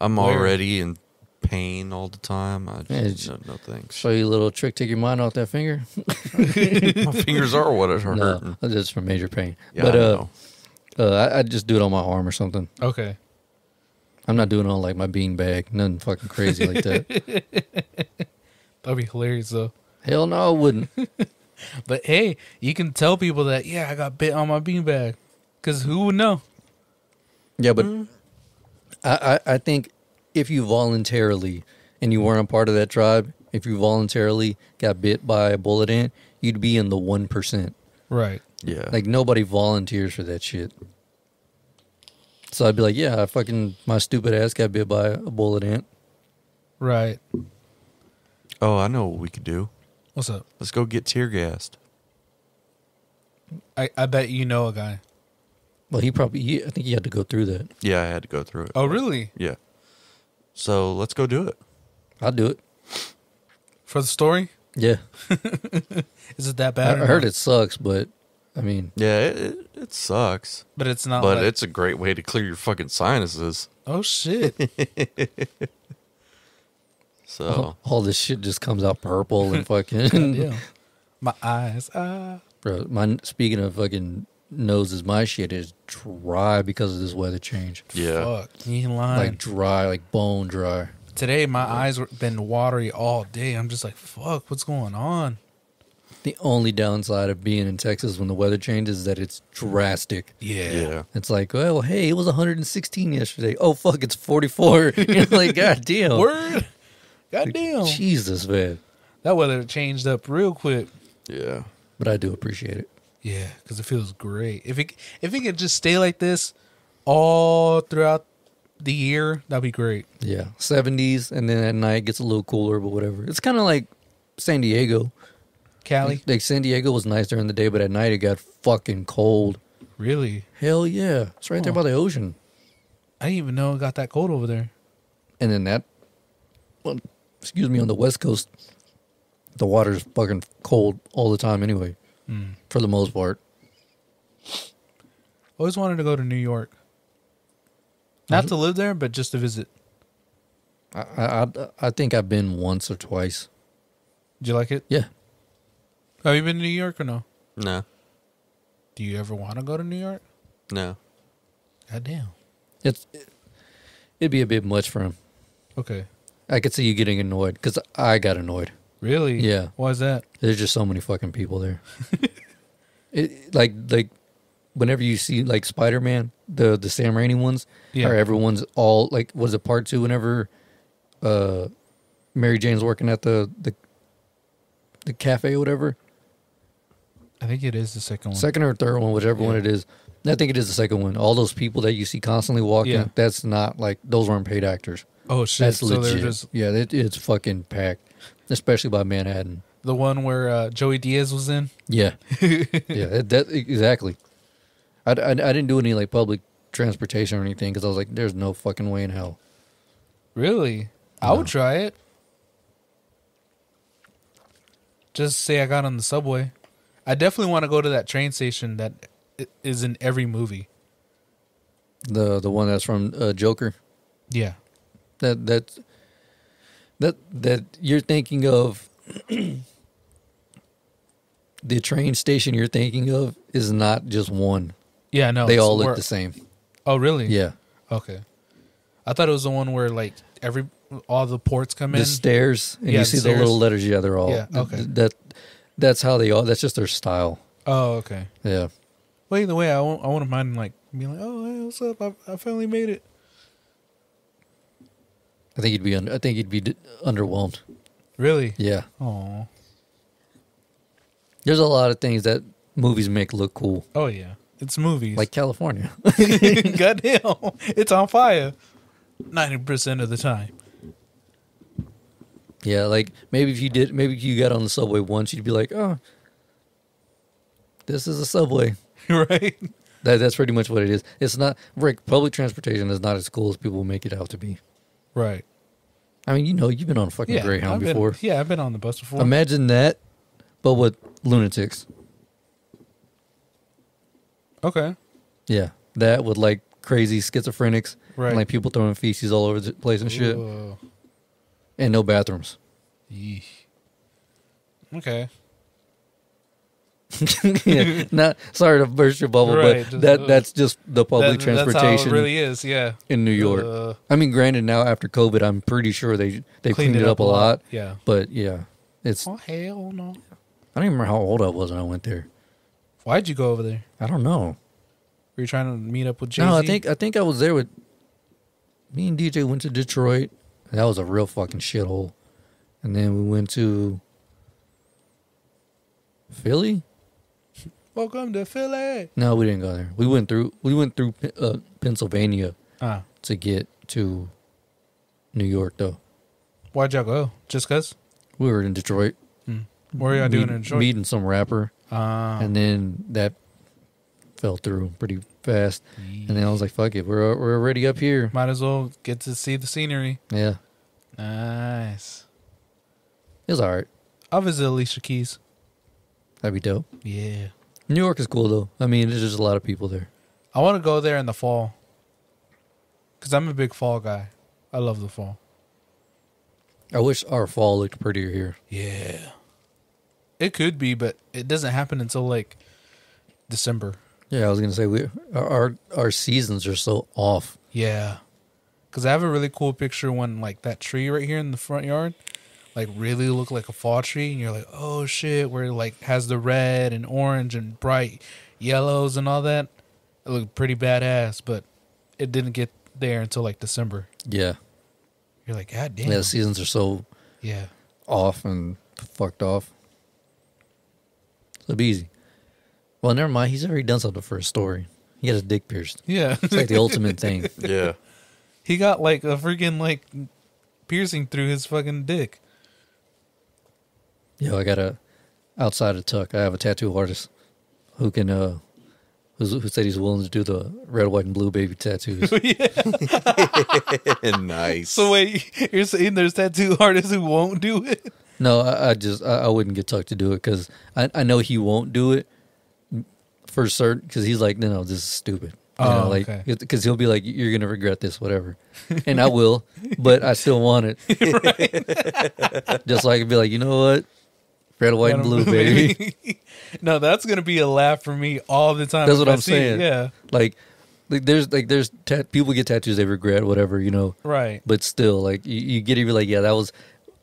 I'm Where? already in pain all the time. I just, it's- no, no thanks. show you a little trick. Take your mind off that finger. My fingers are what are hurting. No, that's for major pain. Yeah, but I uh, know. uh, I, I'd just do it on my arm or something. Okay. I'm not doing it on like my bean bag. Nothing fucking crazy like that. That'd be hilarious though. Hell no, I wouldn't. But hey, you can tell people that yeah, I got bit on my beanbag, because who would know? Yeah, but Mm. I, I I think if you voluntarily and you weren't a part of that tribe, if you voluntarily got bit by a bullet ant, you'd be in the one percent. Right. Yeah. Like nobody volunteers for that shit. So I'd be like, yeah, I fucking my stupid ass got bit by a bullet ant. Right. oh, I know what we could do. What's up? Let's go get tear gassed. I, I bet you know a guy. Well, he probably he, I think he had to go through that. Yeah, I had to go through it. Oh really? Yeah. So let's go do it. I'll do it. For the story? Yeah, Is it that bad? I or heard it sucks, but I mean, Yeah, it, it, it sucks. but it's not. but like- it's a great way to clear your fucking sinuses. oh shit. So all, all this shit just comes out purple and fucking. yeah. My eyes. Ah. Bro, my speaking of fucking noses, my shit is dry because of this weather change. yeah. Fuck. You ain't lying. Like dry, like bone dry. Today, my eyes were been watery all day. I'm just like, fuck. What's going on? The only downside of being in Texas when the weather changes is that it's drastic. Yeah. Yeah. It's like, well, hey, it was 116 yesterday. Oh fuck, it's 44. You're like, god damn. Word. Goddamn. Jesus, man. That weather changed up real quick. Yeah. But I do appreciate it. Yeah, because it feels great. If it if it could just stay like this all throughout the year, that'd be great. Yeah, 70s, and then at night it gets a little cooler, but whatever. It's kind of like San Diego. Cali, Like San Diego was nice during the day, but at night it got fucking cold. really? Hell yeah, it's right there by the ocean. I didn't even know it got that cold over there. And then that, well, excuse me, on the west coast, the water's fucking cold all the time anyway, hmm. For the most part. Always wanted to go to New York. Not uh-huh. to live there, but just to visit. I, I I- I think I've been once or twice. Did you like it? Yeah, Have you been to New York or no? No. Do you ever want to go to New York? No. God damn. it's it'd be a bit much for him. Okay. I could see you getting annoyed because I got annoyed. Really? Yeah. Why is that? There's just so many fucking people there. it like like whenever you see like Spider Man, the the Sam Raimi ones, Yeah. or everyone's all like was it part two? Whenever uh Mary Jane's working at the the the cafe or whatever, I think it is the second one. second or third one, whichever one it is. I think it is the second one. All those people that you see constantly walking, Yeah. that's not like those weren't paid actors. oh shit! That's so legit. just Yeah, it, it's fucking packed, especially by Manhattan. The one where uh, Joey Diaz was in. Yeah, yeah, that, that exactly. I, I, I didn't do any like public transportation or anything because I was like, "There's no fucking way in hell." Really? I would try it. Just say I got on the subway. I definitely want to go to that train station that is in every movie. The the one that's from uh, Joker. Yeah. That that that that you're thinking of. the train station you're thinking of is not just one. Yeah, no. they all look where- the same. Oh, really? Yeah, Okay. I thought it was the one where like every all the ports come the in. stairs and Yeah, you the see the stairs. little letters. Yeah, they're all. Yeah, okay. That that's how they all. That's just their style. oh, okay. Yeah. Well, either way, I won't, I wouldn't mind like and be like, "Oh, hey, what's up? I, I finally made it." I think he'd be. Un- I think he'd be d- underwhelmed. Really? Yeah. Oh. There's a lot of things that movies make look cool, Oh yeah. It's movies. like California. goddamn, it's on fire. Ninety percent of the time. yeah, like maybe if you did, maybe if you got on the subway once, you'd be like, oh, this is a subway. right? That that's pretty much what it is. It's not like public transportation is not as cool as people make it out to be. Right. I mean, you know, you've been on a fucking Yeah. Greyhound I've been- before. yeah, I've been on the bus before. Imagine that, but with lunatics. okay. Yeah, that with like crazy schizophrenics, Right. and like people throwing feces all over the place and shit, and no bathrooms. Yeesh. Okay. yeah, not sorry to burst your bubble, Right, but just, that uh, that's just the public That- transportation That's how it really is. Yeah. in New York. Uh, I mean, granted, now after COVID, I'm pretty sure they they cleaned, it up, a lot. Yeah. But yeah, it's Oh hell no. I don't even remember how old I was when I went there. Why'd you go over there? I don't know. Were you trying to meet up with Jay? No, I think I think I was there with me and DJ went to Detroit. That was a real fucking shithole. And then we went to Philly. Welcome to Philly. No, we didn't go there. We went through we went through uh, Pennsylvania Ah, to get to New York though. why'd y'all go? Just cause? We were in Detroit. What are y'all doing in Detroit? Meeting some rapper, Ah, and then that fell through pretty fast. And then I was like, "Fuck it, we're we're already up here." might as well get to see the scenery. Yeah, Nice. it was alright. I'll visit Alicia Keys. That'd be dope. Yeah. New York is cool though. I mean, there's just a lot of people there. I want to go there in the fall. Cause I'm a big fall guy. I love the fall. I wish our fall looked prettier here. Yeah. It could be, but it doesn't happen until like December. Yeah, I was gonna say we our our, seasons are so off. Yeah. Cause I have a really cool picture when like that tree right here in the front yard, like really looked like a fall tree, and you're like, oh shit, where it like has the red and orange and bright yellows and all that. It looked pretty badass, but it didn't get there until like December. Yeah, You're like, God damn. yeah, the seasons are so yeah. off and fucked off. So it'd be easy. Well, never mind. He's already done something for a story. He got his dick pierced. Yeah. It's like the ultimate thing. Yeah. he got like a freaking like piercing through his fucking dick. Yo, I got a outside of Tuck. I have a tattoo artist who can uh who's, who said he's willing to do the red, white, and blue baby tattoos. nice. So wait, you're saying there's tattoo artists who won't do it? No, I, I just I, I wouldn't get Tuck to do it because I I know he won't do it for certain because he's like no no this is stupid. You Oh, know, like okay. because he'll be like you're gonna regret this whatever, and I will, but I still want it. Just so be like you know what, red, white, and blue, baby. no, that's gonna be a laugh for me all the time. That's what I I'm see saying. Yeah, like, like there's like there's tat- people get tattoos they regret whatever you know, right. but still like you, you get it you're like yeah that was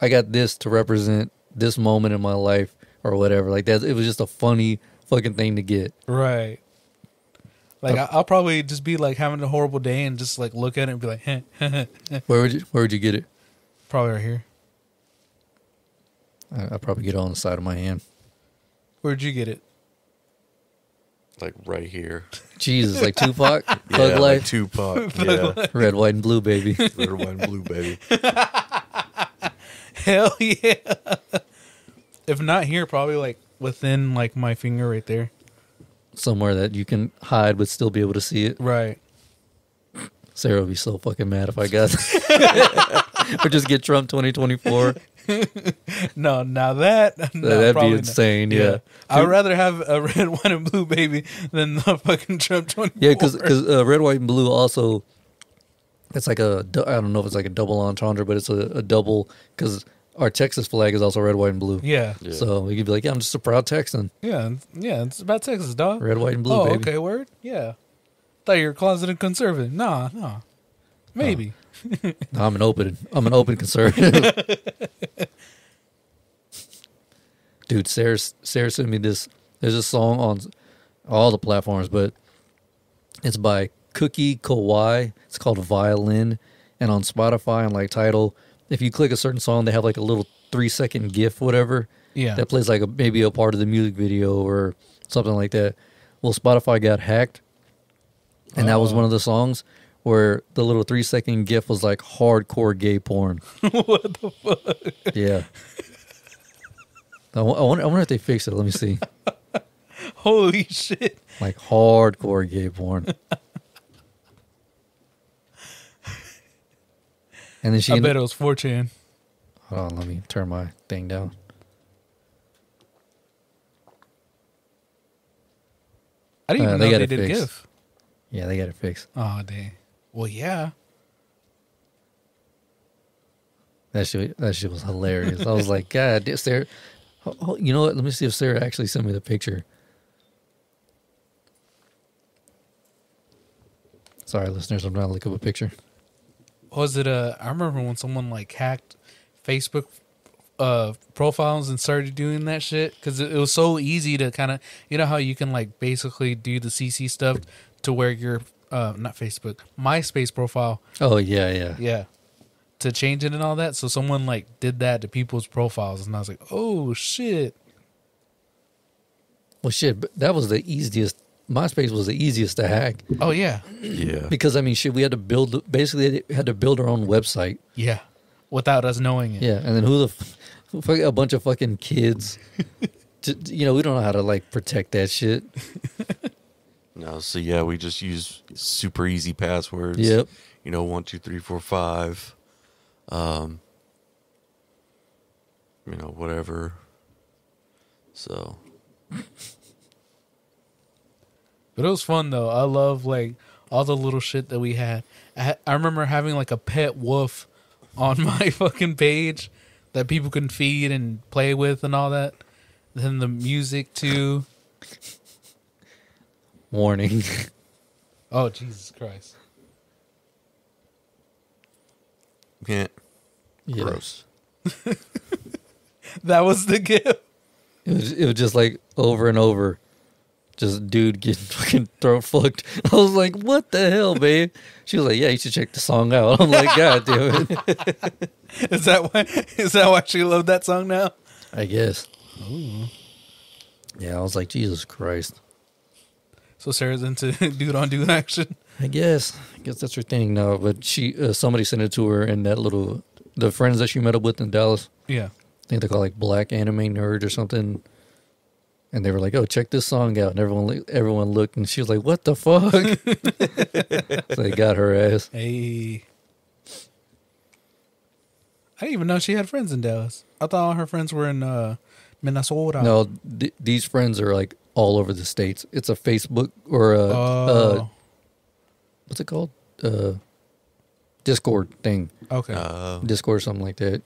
I got this to represent this moment in my life or whatever like that it was just a funny fucking thing to get. Right. Like uh, I I'll probably just be like having a horrible day and just like look at it and be like, heh, heh, heh, heh. Where would you where would you get it? probably right here. I, I'd probably get it on the side of my hand. Where'd you get it? like right here. Jesus, like Tupac, Thug yeah, like Tupac. yeah. red, white, and blue, baby. Red, white, and blue, baby. Hell yeah! if not here, probably like within like my finger right there. Somewhere that you can hide but still be able to see it. Right. Sarah would be so fucking mad if I got or just get Trump 2024. No, now that no, That'd be probably not. insane, yeah. I'd rather have a red, white, and blue baby than the fucking Trump twenty. Yeah, because uh, red, white, and blue also, it's like a I don't know if it's like a double entendre, but it's a, a double, because our Texas flag is also red, white, and blue. yeah, Yeah. So you could be like, yeah, I'm just a proud Texan. yeah, yeah. It's about Texas, dog. Red, white, and blue, oh, baby. okay, word. Yeah. Thought you were closeted conservative. Nah, nah. Maybe. No, I'm an open, I'm an open conservative. Dude, Sarah, Sarah sent me this. There's a song on all the platforms, but It's by Cookiee Kawaii. It's called Violin. And on Spotify and like Tidal, if you click a certain song, they have like a little three second GIF, whatever. Yeah. That plays like a, maybe a part of the music video or something like that. Well, Spotify got hacked. And that was Oh. one of the songs where the little three second GIF was like hardcore gay porn. what the fuck? Yeah. I I wonder, I wonder if they fixed it. Let me see. Holy shit. Like hardcore gay porn. And then she I bet it was 4chan. Hold on, let me turn my thing down. I didn't Uh, even they know they did fixed. GIF. Yeah, they got it fixed. Oh, dang. Well, yeah. That shit, that shit was hilarious. I was like, God, Sarah. oh, You know what? Let me see if Sarah actually sent me the picture. Sorry, listeners, I'm trying to look up a picture. Was it uh I remember when someone like hacked Facebook uh profiles and started doing that shit cuz it, it was so easy to kind of you know how you can like basically do the CC stuff to where your uh not Facebook, MySpace profile, Oh yeah, yeah. yeah, to change it and all that. So someone like did that to people's profiles and I was like, "Oh shit." Well, shit, but that was the easiest. MySpace was the easiest to hack Oh yeah. Yeah. because I mean, shit, we had to build. Basically, had to build our own website. Yeah. Without us knowing it. Yeah, and then who the f- fuck- a bunch of fucking kids. to, you know, we don't know how to like protect that shit. No, so yeah, we just use super easy passwords. Yep. You know, one, two, three, four, five. Um. You know, whatever. So But it was fun though. I love like all the little shit that we had. I, ha- I remember having like a pet wolf on my fucking page that people can feed and play with and all that. Then the music too. Warning. Oh Jesus Christ! yeah, Yeah. gross. That was the gift. It was it was just like over and over, just dude getting fucking throat fucked. I was like, what the hell, babe? She was like, yeah, you should check the song out. I'm like, God damn it. Is that why? Is that why she loved that song now? I guess. Yeah, I was like, Jesus Christ. So Sarah's into dude on dude action. I guess. I guess that's her thing now. But she, uh, somebody sent it to her, and that little, the friends that she met up with in Dallas, Yeah. I think they call like Black Anime Nerd or something. And they were like, "Oh, check this song out!" And everyone, everyone looked, and she was like, "What the fuck?" so they got her ass. Hey. I didn't even know she had friends in Dallas. I thought all her friends were in uh, Minnesota. No, th- these friends are like all over the states. It's a Facebook or a Oh. uh, what's it called? Uh, Discord thing, okay. Uh, Discord or something like that.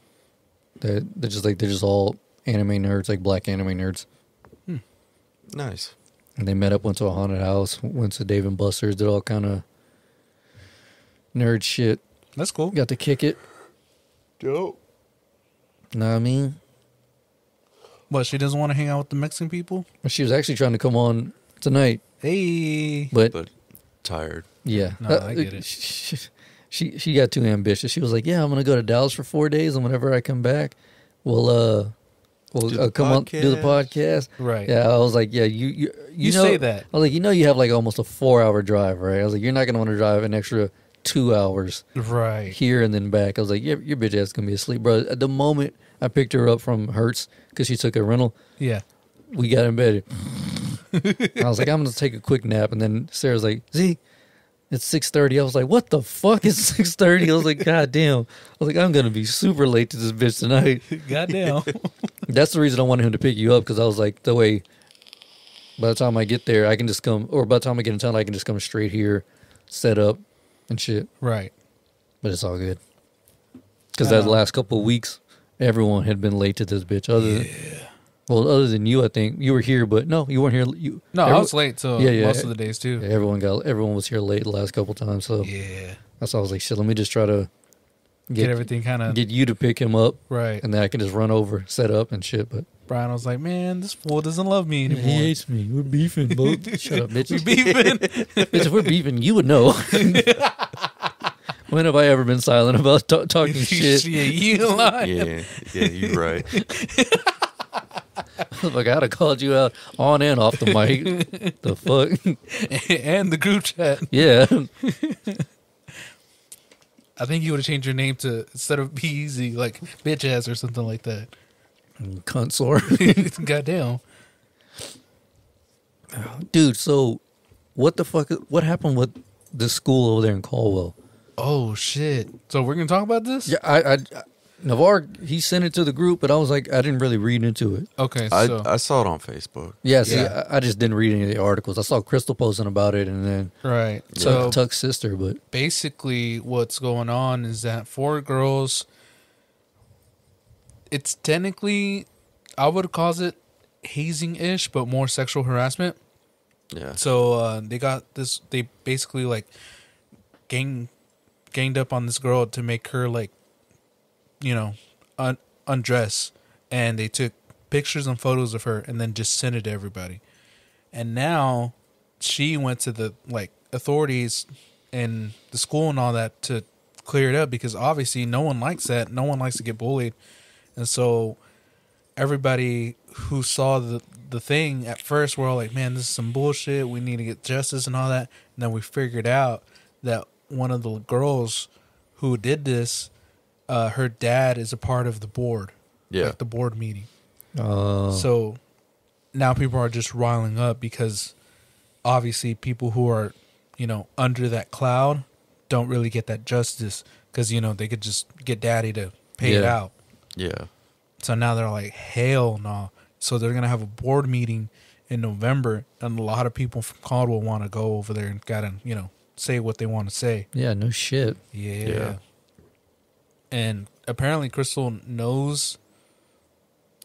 That they're just like they're just all anime nerds, like black anime nerds. Nice. And they met up, went to a haunted house, went to Dave and Buster's, did all kind of nerd shit. That's cool. Got to kick it. Dope. Know what I mean? What, she doesn't want to hang out with the Mexican people? She was actually trying to come on tonight, Hey. but But tired. Yeah, No, I get it. She, she she got too ambitious. She was like, "Yeah, I'm gonna go to Dallas for four days, and whenever I come back, we'll uh, we'll uh, come on do the podcast." Right. Yeah, I was like, "Yeah, you you You know, say that. I was like, "You know, you have like almost a four hour drive, right?" I was like, "You're not gonna want to drive an extra two hours Right. here and then back." I was like, "Your your bitch ass gonna be asleep, bro." At the moment I picked her up from Hertz because she took a rental, Yeah. we got in bed. I was like, I'm gonna take a quick nap, and then Sarah's like, "Z, it's six thirty. I was like, "What the fuck is six 30? I was like, "God damn!" I was like, "I'm gonna be super late to this bitch tonight." God damn. That's the reason I wanted him to pick you up because I was like, the way. By the time I get there, I can just come, or by the time I get in town, I can just come straight here, set up, and shit. right. But it's all good. Because that last couple of weeks, everyone had been late to this bitch. Other, well, other than you, I think you were here, but no, you weren't here. You No, I was late so Yeah, yeah. most of the days too. Yeah, everyone got everyone was here late the last couple times, so Yeah. that's why I was like, shit. Let me just try to Get, get everything kind of get you to pick him up, right. and then I can just run over, set up, and shit. But Brian was like, "Man, this fool doesn't love me anymore." He hates me. We're beefing, bro. Shut up, bitch. We're beefing. bitch, if we're beefing, you would know. when have I ever been silent about ta- talking shit? yeah, you lying. Yeah, yeah, you're right. like I to called you out on and off the mic. the fuck? and the group chat. Yeah. I think you would have changed your name to instead of be easy, like bitch ass or something like that. Cunt sore. Goddamn. Dude, so what the fuck what happened with the school over there in Caldwell? Oh shit. So we're gonna talk about this? Yeah, I, I Navarre he sent it to the group, but I was like I didn't really read into it. Okay. I So I saw it on Facebook. Yeah, see, Yeah. I, I just didn't read any of the articles. I saw Crystal posting about it, and then right. so So Tuck's sister. But basically what's going on is that four girls it's technically I would call it hazing ish, but more sexual harassment. Yeah. So uh, they got this. They basically like gang ganged up on this girl to make her like, you know, un- undress, and they took pictures and photos of her, and then just sent it to everybody. And now she went to the like authorities and the school and all that to clear it up because obviously no one likes that. No one likes to get bullied, and so everybody who saw the the thing at first were all like, "Man, this is some bullshit. We need to get justice and all that." And then we figured out that one of the girls who did this, uh, her dad is a part of the board, Yeah. like the board meeting. uh, So now people are just riling up because obviously people who are, you know, under that cloud don't really get that justice because you know they could just get daddy to pay it out. Yeah. So now they're like, hell no. So they're gonna have a board meeting in November, and a lot of people from Caldwell want to go over there and gotta, you know, say what they want to say. yeah, no shit. Yeah. Yeah. And apparently, Crystal knows,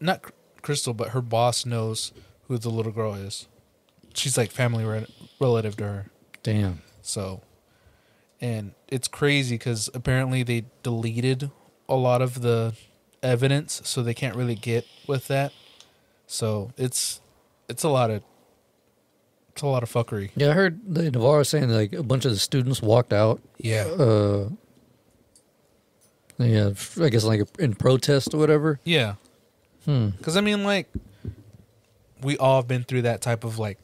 not Crystal, but her boss knows who the little girl is. She's like family re- relative to her. Damn. So, and it's crazy because apparently they deleted a lot of the evidence, so they can't really get with that. So it's it's a lot of it's a lot of fuckery. Yeah, I heard the Navarro saying like a bunch of the students walked out. Yeah, Uh, yeah, I guess like in protest or whatever. yeah. Hmm. Because I mean, like, we all have been through that type of like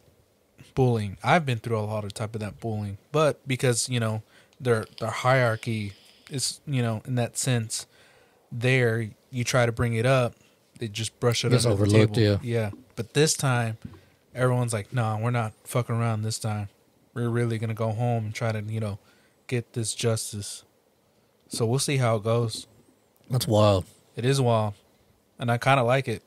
bullying. I've been through a lot of type of that bullying, but because you know their their hierarchy is you know in that sense, there you try to bring it up, they just brush it Gets under overlooked, the table. Yeah, but this time, everyone's like, "No, we're not fucking around this time. We're really gonna go home and try to you know get this justice." So we'll see how it goes. That's wild. It is wild, and I kind of like it,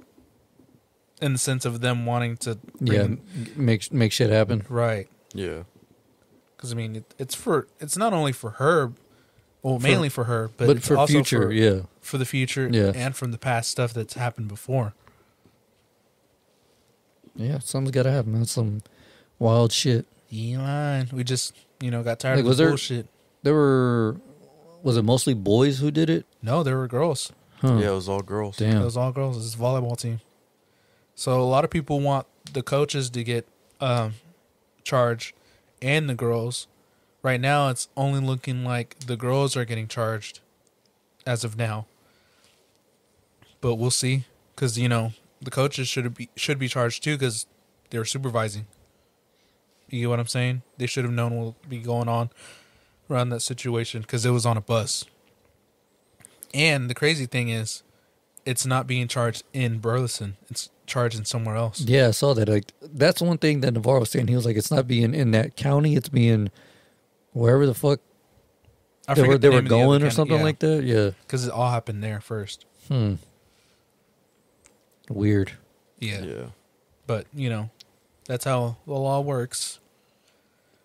in the sense of them wanting to. Yeah, m- make make shit happen. right. Yeah. Because I mean, it, it's for it's not only for her, well, mainly for her, but, But, for also future, for, yeah, for the future, Yeah. and from the past stuff that's happened before. yeah, something's got to happen. That's some wild shit. Elon. We just you know got tired Like, of was the there- bullshit. There were, was it mostly boys who did it? No, there were girls. Huh. Yeah, it was all girls. Damn. It was all girls. It's a volleyball team. So a lot of people want the coaches to get um, charged and the girls. Right now, it's only looking like the girls are getting charged as of now. But we'll see, because you know the coaches should be should be charged too, because they were supervising. You get what I'm saying? They should have known what would be going on around that situation because it was on a bus. And the crazy thing is, it's not being charged in Burleson. It's charged in somewhere else. Yeah, I saw that. Like that's one thing that Navarro was saying. He was like, it's not being in that county. It's being wherever the fuck I they were forget they the were name of the going or county. something Yeah, like that. Yeah. Because it all happened there first. Hmm. Weird. Yeah. Yeah. But, you know, that's how the law works.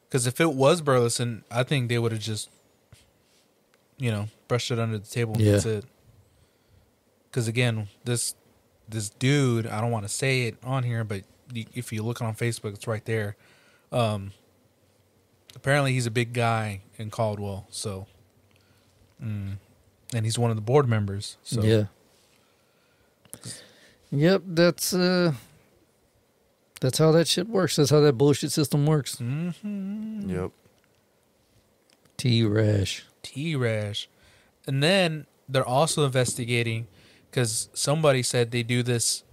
Because if it was Burleson, I think they would have just, you know, brushed it under the table and Yeah. that's it. Because again, this this dude, I don't want to say it on here, but if you look on Facebook, it's right there. Um, apparently, he's a big guy in Caldwell, so, mm, and he's one of the board members. So Yeah. Yep, that's uh that's how that shit works. That's how that bullshit system works. Mm-hmm. Yep. T Rash. T Rash. And then they're also investigating because somebody said they do this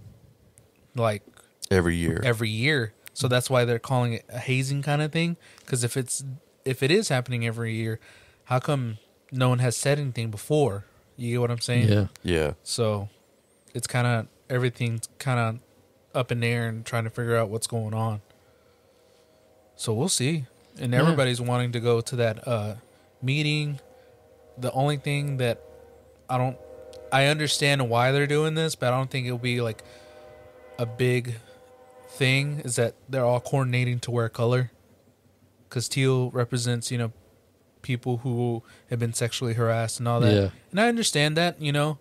like Every year. every year. So that's why they're calling it a hazing kind of thing. Because if it's if it is happening every year, how come no one has said anything before? You get what I'm saying? Yeah. yeah. So it's kind of everything's kind of up in the air and trying to figure out what's going on. So we'll see. And Yeah. everybody's wanting to go to that uh, meeting. The only thing that I don't, I understand why they're doing this, but I don't think it'll be like a big thing. Is that they're all coordinating to wear color? Because teal represents, you know, people who have been sexually harassed and all that. Yeah. And I understand that, you know,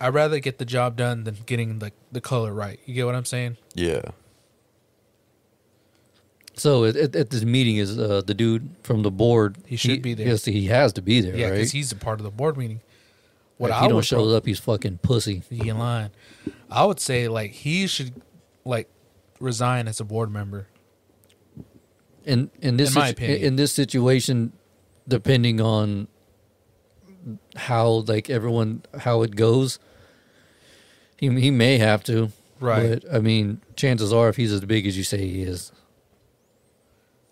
I'd rather get the job done than getting the the color right. You get what I'm saying? Yeah. So at, at, at this meeting is uh, the dude from the board. He should be there. Yes, he has to be there, Yeah, right? because he's a part of the board meeting. What if I he don't would show up, he's fucking pussy. he in line. I would say like he should like resign as a board member. In in this In my situ- opinion. in this situation, depending on how like everyone how it goes, he he may have to. Right. But I mean, chances are, if he's as big as you say he is,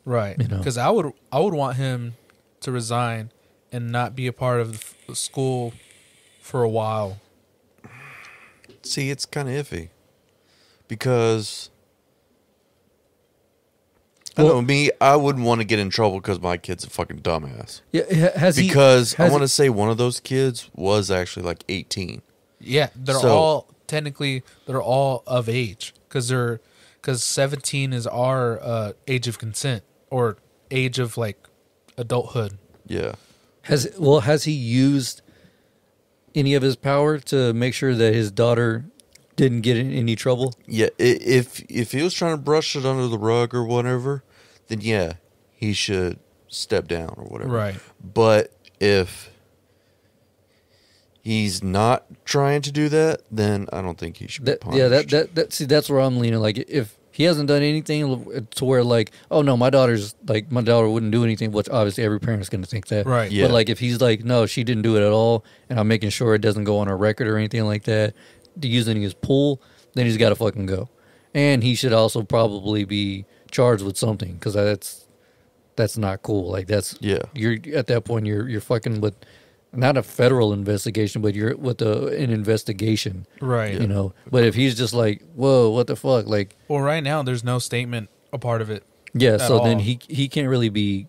Right. You know. Because I would I would want him to resign and not be a part of the school for a while. See, it's kind of iffy because I Well- know me. I wouldn't want to get in trouble because my kid's a fucking dumbass. yeah, ha- has he? Because I want to say one of those kids was actually like 18. Yeah, they're So- all technically they're all of age because they're because seventeen is our uh, age of consent or age of like adulthood. Yeah. Has well, has he used any of his power to make sure that his daughter didn't get in any trouble? Yeah, if if he was trying to brush it under the rug or whatever, then yeah, he should step down or whatever. Right. But if he's not trying to do that, then I don't think he should That, be punished. yeah, that, that that see that's where I'm leaning. Like if he hasn't done anything to where like, oh no, my daughter's like my daughter wouldn't do anything, which obviously every parent's gonna think that. Right. Yeah. But like if he's like, no, she didn't do it at all, and I'm making sure it doesn't go on a record or anything like that, to using his pool, then he's got to fucking go, and he should also probably be charged with something because that's that's not cool. Like that's Yeah. you're at that point you're you're fucking with not a federal investigation, but you're with a, an investigation Right. you know. But if he's just like, whoa, what the fuck, like, Well, right now there's no statement a part of it. yeah, so then he he can't really be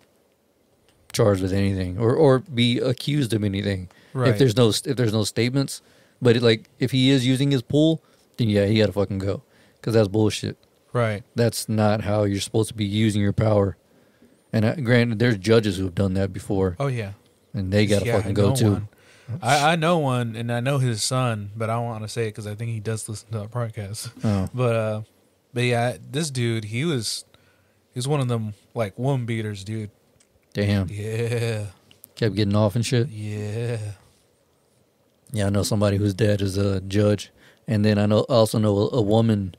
charged with anything or or be accused of anything Right. if there's no if there's no statements. But like, if he is using his pool, then yeah, he got to fucking go because that's bullshit. Right. That's not how you're supposed to be using your power. And uh, granted, there's judges who have done that before, Oh yeah. And they got to Yeah, fucking go too. one. I, I know one, and I know his son, but I don't want to say it because I think he does listen to our podcast. Oh. But uh, but yeah, this dude, he was, he was one of them like woman beaters, dude. Damn, Yeah, kept getting off and shit. yeah. Yeah, I know somebody whose dad is a judge, and then I know also know a, a woman,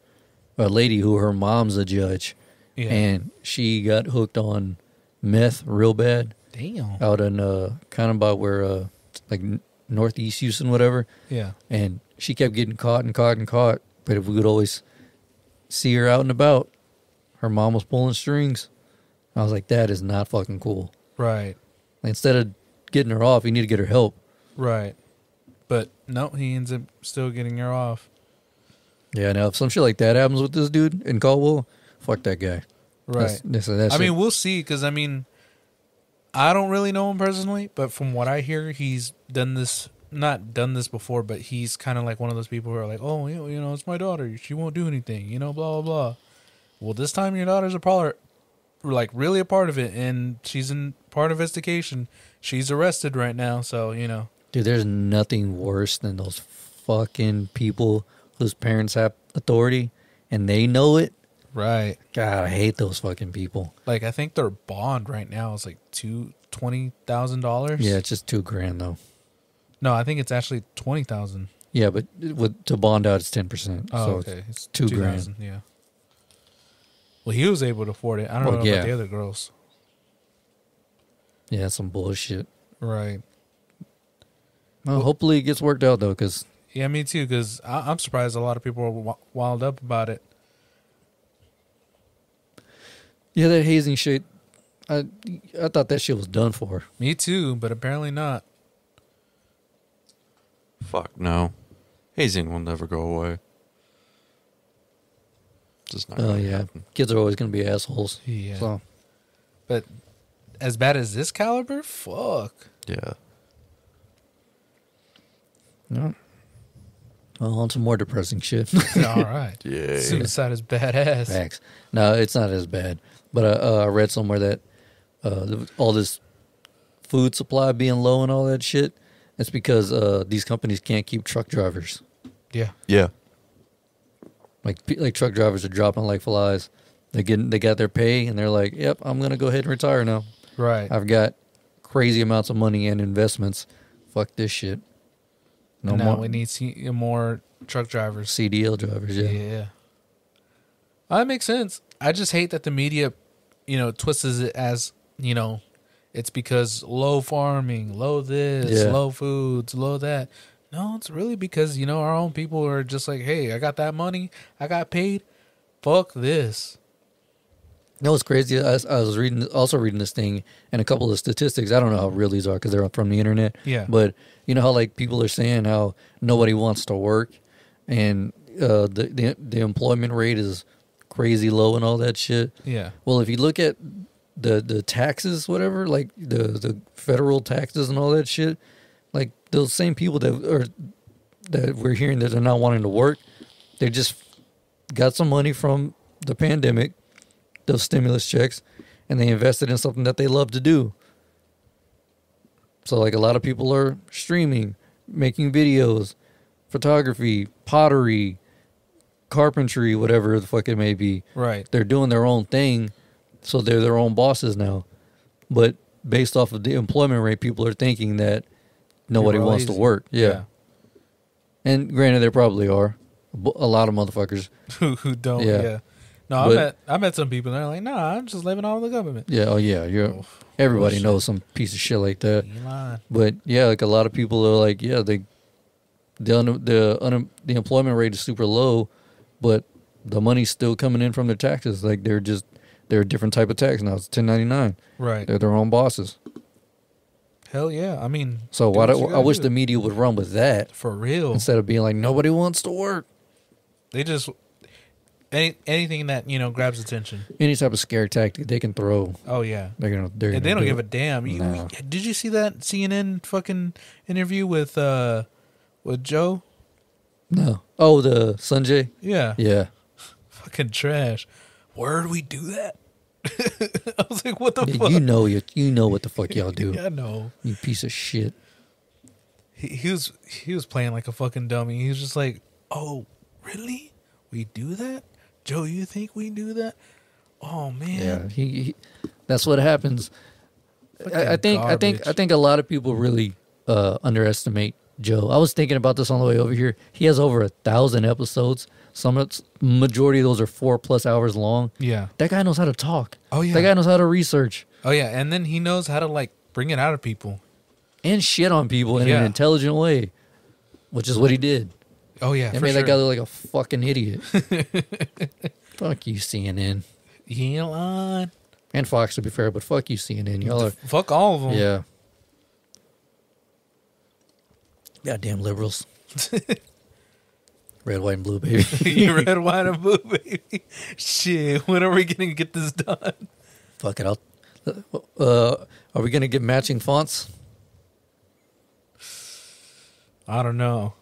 a lady who her mom's a judge, Yeah. and she got hooked on meth real bad Damn. out in uh kind of by where uh like northeast Houston, whatever, Yeah. and she kept getting caught and caught and caught. But if we could always see her out and about, her mom was pulling strings. I was like, that is not fucking cool. Right. Instead of getting her off, you need to get her help. Right. But no, he ends up still getting her off. Yeah, now if some shit like that happens with this dude in Caldwell, fuck that guy. Right. That's, that's, that's I it. mean, we'll see because I mean, I don't really know him personally, but from what I hear, he's done this. Not done this before, but he's kind of like one of those people who are like, "Oh, you know, you know, it's my daughter. She won't do anything. You know, blah blah blah." Well, this time your daughter's a part, like really a part of it, and she's in part of investigation. She's arrested right now, so you know. dude, there's nothing worse than those fucking people whose parents have authority and they know it. Right. God, I hate those fucking people. Like I think their bond right now is like two twenty thousand dollars. Yeah, it's just two grand though. No, I think it's actually twenty thousand. Yeah, but with to bond out, it's ten percent. Oh, so okay. it's two grand. 2000, Yeah. Well, he was able to afford it. I don't Well, know yeah. about the other girls. Yeah, some bullshit. Right. Well, hopefully it gets worked out though, because Yeah, me too. Because I'm surprised a lot of people are w- wild up about it. Yeah, that hazing shit. I I thought that shit was done for. Me too, but apparently not. Fuck no. Hazing will never go away. Just not. Oh gonna yeah, happen. kids are always gonna be assholes. Yeah. So But as bad as this caliber, fuck. Yeah. yeah. Well, on some more depressing shit. All right. Yeah. Suicide is badass. Facts. No, it's not as bad. But I, uh, I read somewhere that uh, all this food supply being low and all that shit, it's because uh, these companies can't keep truck drivers. Yeah. Yeah. Like like truck drivers are dropping like flies. They get they got their pay and they're like, "Yep, I'm gonna go ahead and retire now. Right. I've got crazy amounts of money and investments. Fuck this shit. No now more we need C- uh, more truck drivers. CDL drivers. Yeah. Yeah, Well, that makes sense. I just hate that the media, you know, twists it as, you know, it's because low farming, low this, Yeah. low foods, low that. No, it's really because, you know, our own people are just like, hey, I got that money. I got paid. Fuck this. No, it's crazy. I, I was reading, also reading this thing, and a couple of statistics. I don't know how real these are because they're from the internet. Yeah. But you know how like people are saying how nobody wants to work, and uh, the, the the employment rate is crazy low and all that shit. Yeah. Well, if you look at the the taxes, whatever, like the the federal taxes and all that shit, like those same people that are that we're hearing that they're not wanting to work, they just got some money from the pandemic, those stimulus checks, and they invested in something that they love to do. So like a lot of people are streaming, making videos, photography, pottery, carpentry, whatever the fuck it may be Right. they're doing their own thing, so they're their own bosses now. But based off of the employment rate, people are thinking that nobody wants to work. Yeah. and granted, there probably are a lot of motherfuckers. Who, who don't. Yeah. Yeah. No, I But- met I met some people and they're like, nah, I'm just living off the government. Yeah, oh yeah, you're. Everybody bullshit. knows some piece of shit like that. But yeah, like a lot of people are like, yeah, they the un, the un, the employment rate is super low, but the money's still coming in from their taxes. Like they're just they're a different type of tax now. It's ten ninety nine. Right. They're their own bosses. Hell yeah. I mean, So why do, I wish do. the media would run with that for real. instead of being like nobody wants to work. They just any anything that you know grabs attention. Any type of scare tactic they can throw, Oh yeah, they're gonna. They're gonna they don't do give a damn. You, No. Did you see that CNN fucking interview with uh with Joe? No. Oh, the Sanjay. Yeah, Yeah. fucking trash. Where do we do that? I was like, what the Yeah, fuck? you know you you know what the fuck y'all do. Yeah, I know. You piece of shit. He, he was he was playing like a fucking dummy. He was just like, oh really? We do that, Joe? You think we do that? Oh man. Yeah, he, he that's what happens. I, I think I think I think a lot of people really uh, underestimate Joe. I was thinking about this on the way over here. He has over a thousand episodes. Some of- majority of those are four plus hours long. Yeah. That guy knows how to talk. Oh, yeah. that guy knows how to research Oh yeah, and then he knows how to like bring it out of people. and shit on people in Yeah. an intelligent way, which is what he did. Oh yeah, for made sure. that guy look like a fucking idiot. fuck you, CNN Elon. and Fox to be fair, but fuck you, CNN. Y'all are Fuck all of them. Yeah. Goddamn liberals. Red, white, and blue, baby. you red, white, and blue, baby. Shit, when are we gonna get this done? Fuck it. I'll, uh, are we gonna get matching fonts? I don't know.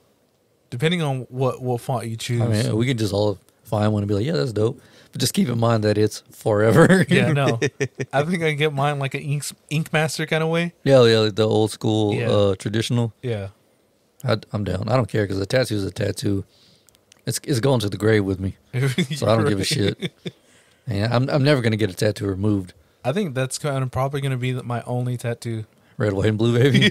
Depending on what what font you choose. I mean, we can just all find one and be like, yeah, that's dope. But just keep in mind that it's forever. yeah, no. I think I can get mine like an ink ink master kind of way. yeah, yeah, like the old school, Yeah. uh, traditional. Yeah. I, I'm down. I don't care because a tattoo is a tattoo. It's it's going to the grave with me, so I don't give a shit. And I'm I'm never gonna get a tattoo removed. I think that's kind of probably gonna be my only tattoo. Red, white, and blue, baby.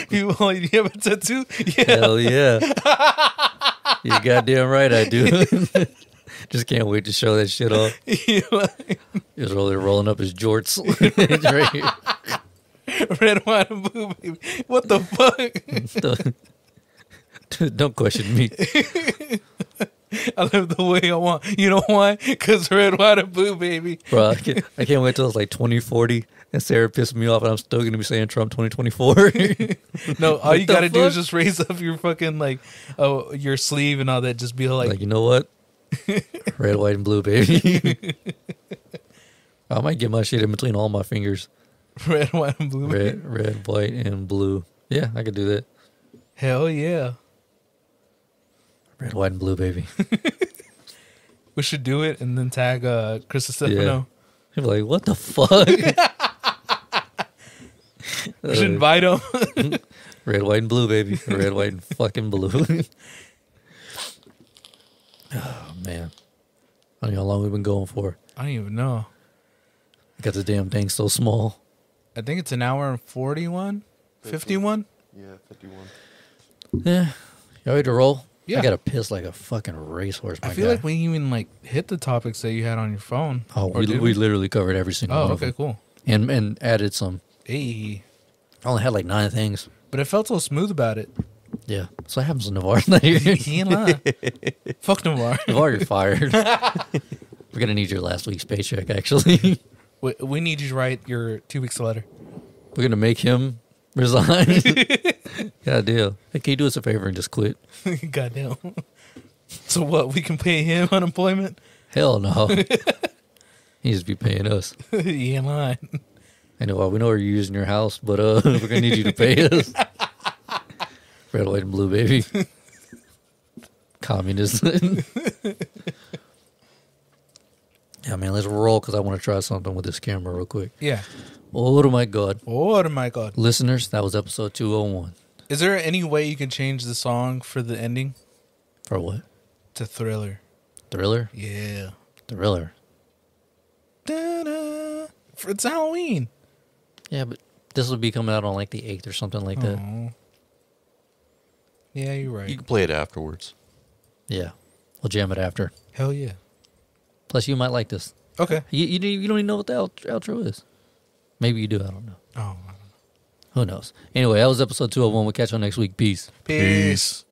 You, you have a tattoo? Yeah. Hell yeah. You're goddamn right I do. Just can't wait to show that shit off. Just really rolling up his jorts. right here. Red, white, and blue, baby. What the fuck? Don't- Don't question me. I live the way I want. You know why? Because red, white, and blue, baby. Bro, I can't, I can't wait till it's like 2040 and Sarah pissed me off and I'm still going to be saying Trump 2024. No, all you gotta do is just raise up your fucking like, oh, your sleeve and all that. Just be like, like, you know what? Red, white, and blue, baby. I might get my shit in between all my fingers. red, white, and blue. Red, red, white, and blue. Yeah, I could do that. Hell yeah, Red, white, and blue, baby. we should do it and then tag uh Chris Distefano. He'd be like, what the fuck? We should invite him. Red, white, and blue, baby. Red, white, and fucking blue. oh, man. I don't know how long we've been going for. I don't even know. Got the damn thing so small. I think it's an hour and 41, 51. Yeah, 51. Yeah. You ready to roll? Yeah. I got to piss like a fucking racehorse. I feel guy. like we even like hit the topics that you had on your phone. Oh, Or we, we literally covered every single Oh, one of okay, them. cool. And, and added some. Hey, I only had like nine things. but it felt so smooth about it. Yeah. So what happens to Navarre not? He ain't lying. Fuck Navarre. Navarre, you're fired. We're going to need your last week's paycheck, actually. We, we need you to write your two weeks letter. We're going to make him resign. God damn. Hey, can you do us a favor and just quit? Goddamn. So what? We can pay him unemployment? Hell no. he to be paying us. he ain't lying. Uh, we know you're using your house, but uh, we're going to need you to pay us. Red, white, and blue, baby. Communist. yeah, man, let's roll because I want to try something with this camera real quick. Yeah. Oh, my God. Oh my god. Listeners, that was episode 201. Is there any way you can change the song for the ending For what? to Thriller? Thriller? Yeah. Thriller. Da-da. For- It's Halloween. Yeah, but this will be coming out on like the 8th or something like that. Aw. Yeah, you're right. You can play it afterwards. Yeah. We'll jam it after. Hell yeah. Plus, you might like this. Okay. You, you, don't- you don't even know what the out- outro is. Maybe you do. I don't know. Oh. Who knows? Anyway, that was episode 201. We'll catch you on next week. Peace. Peace.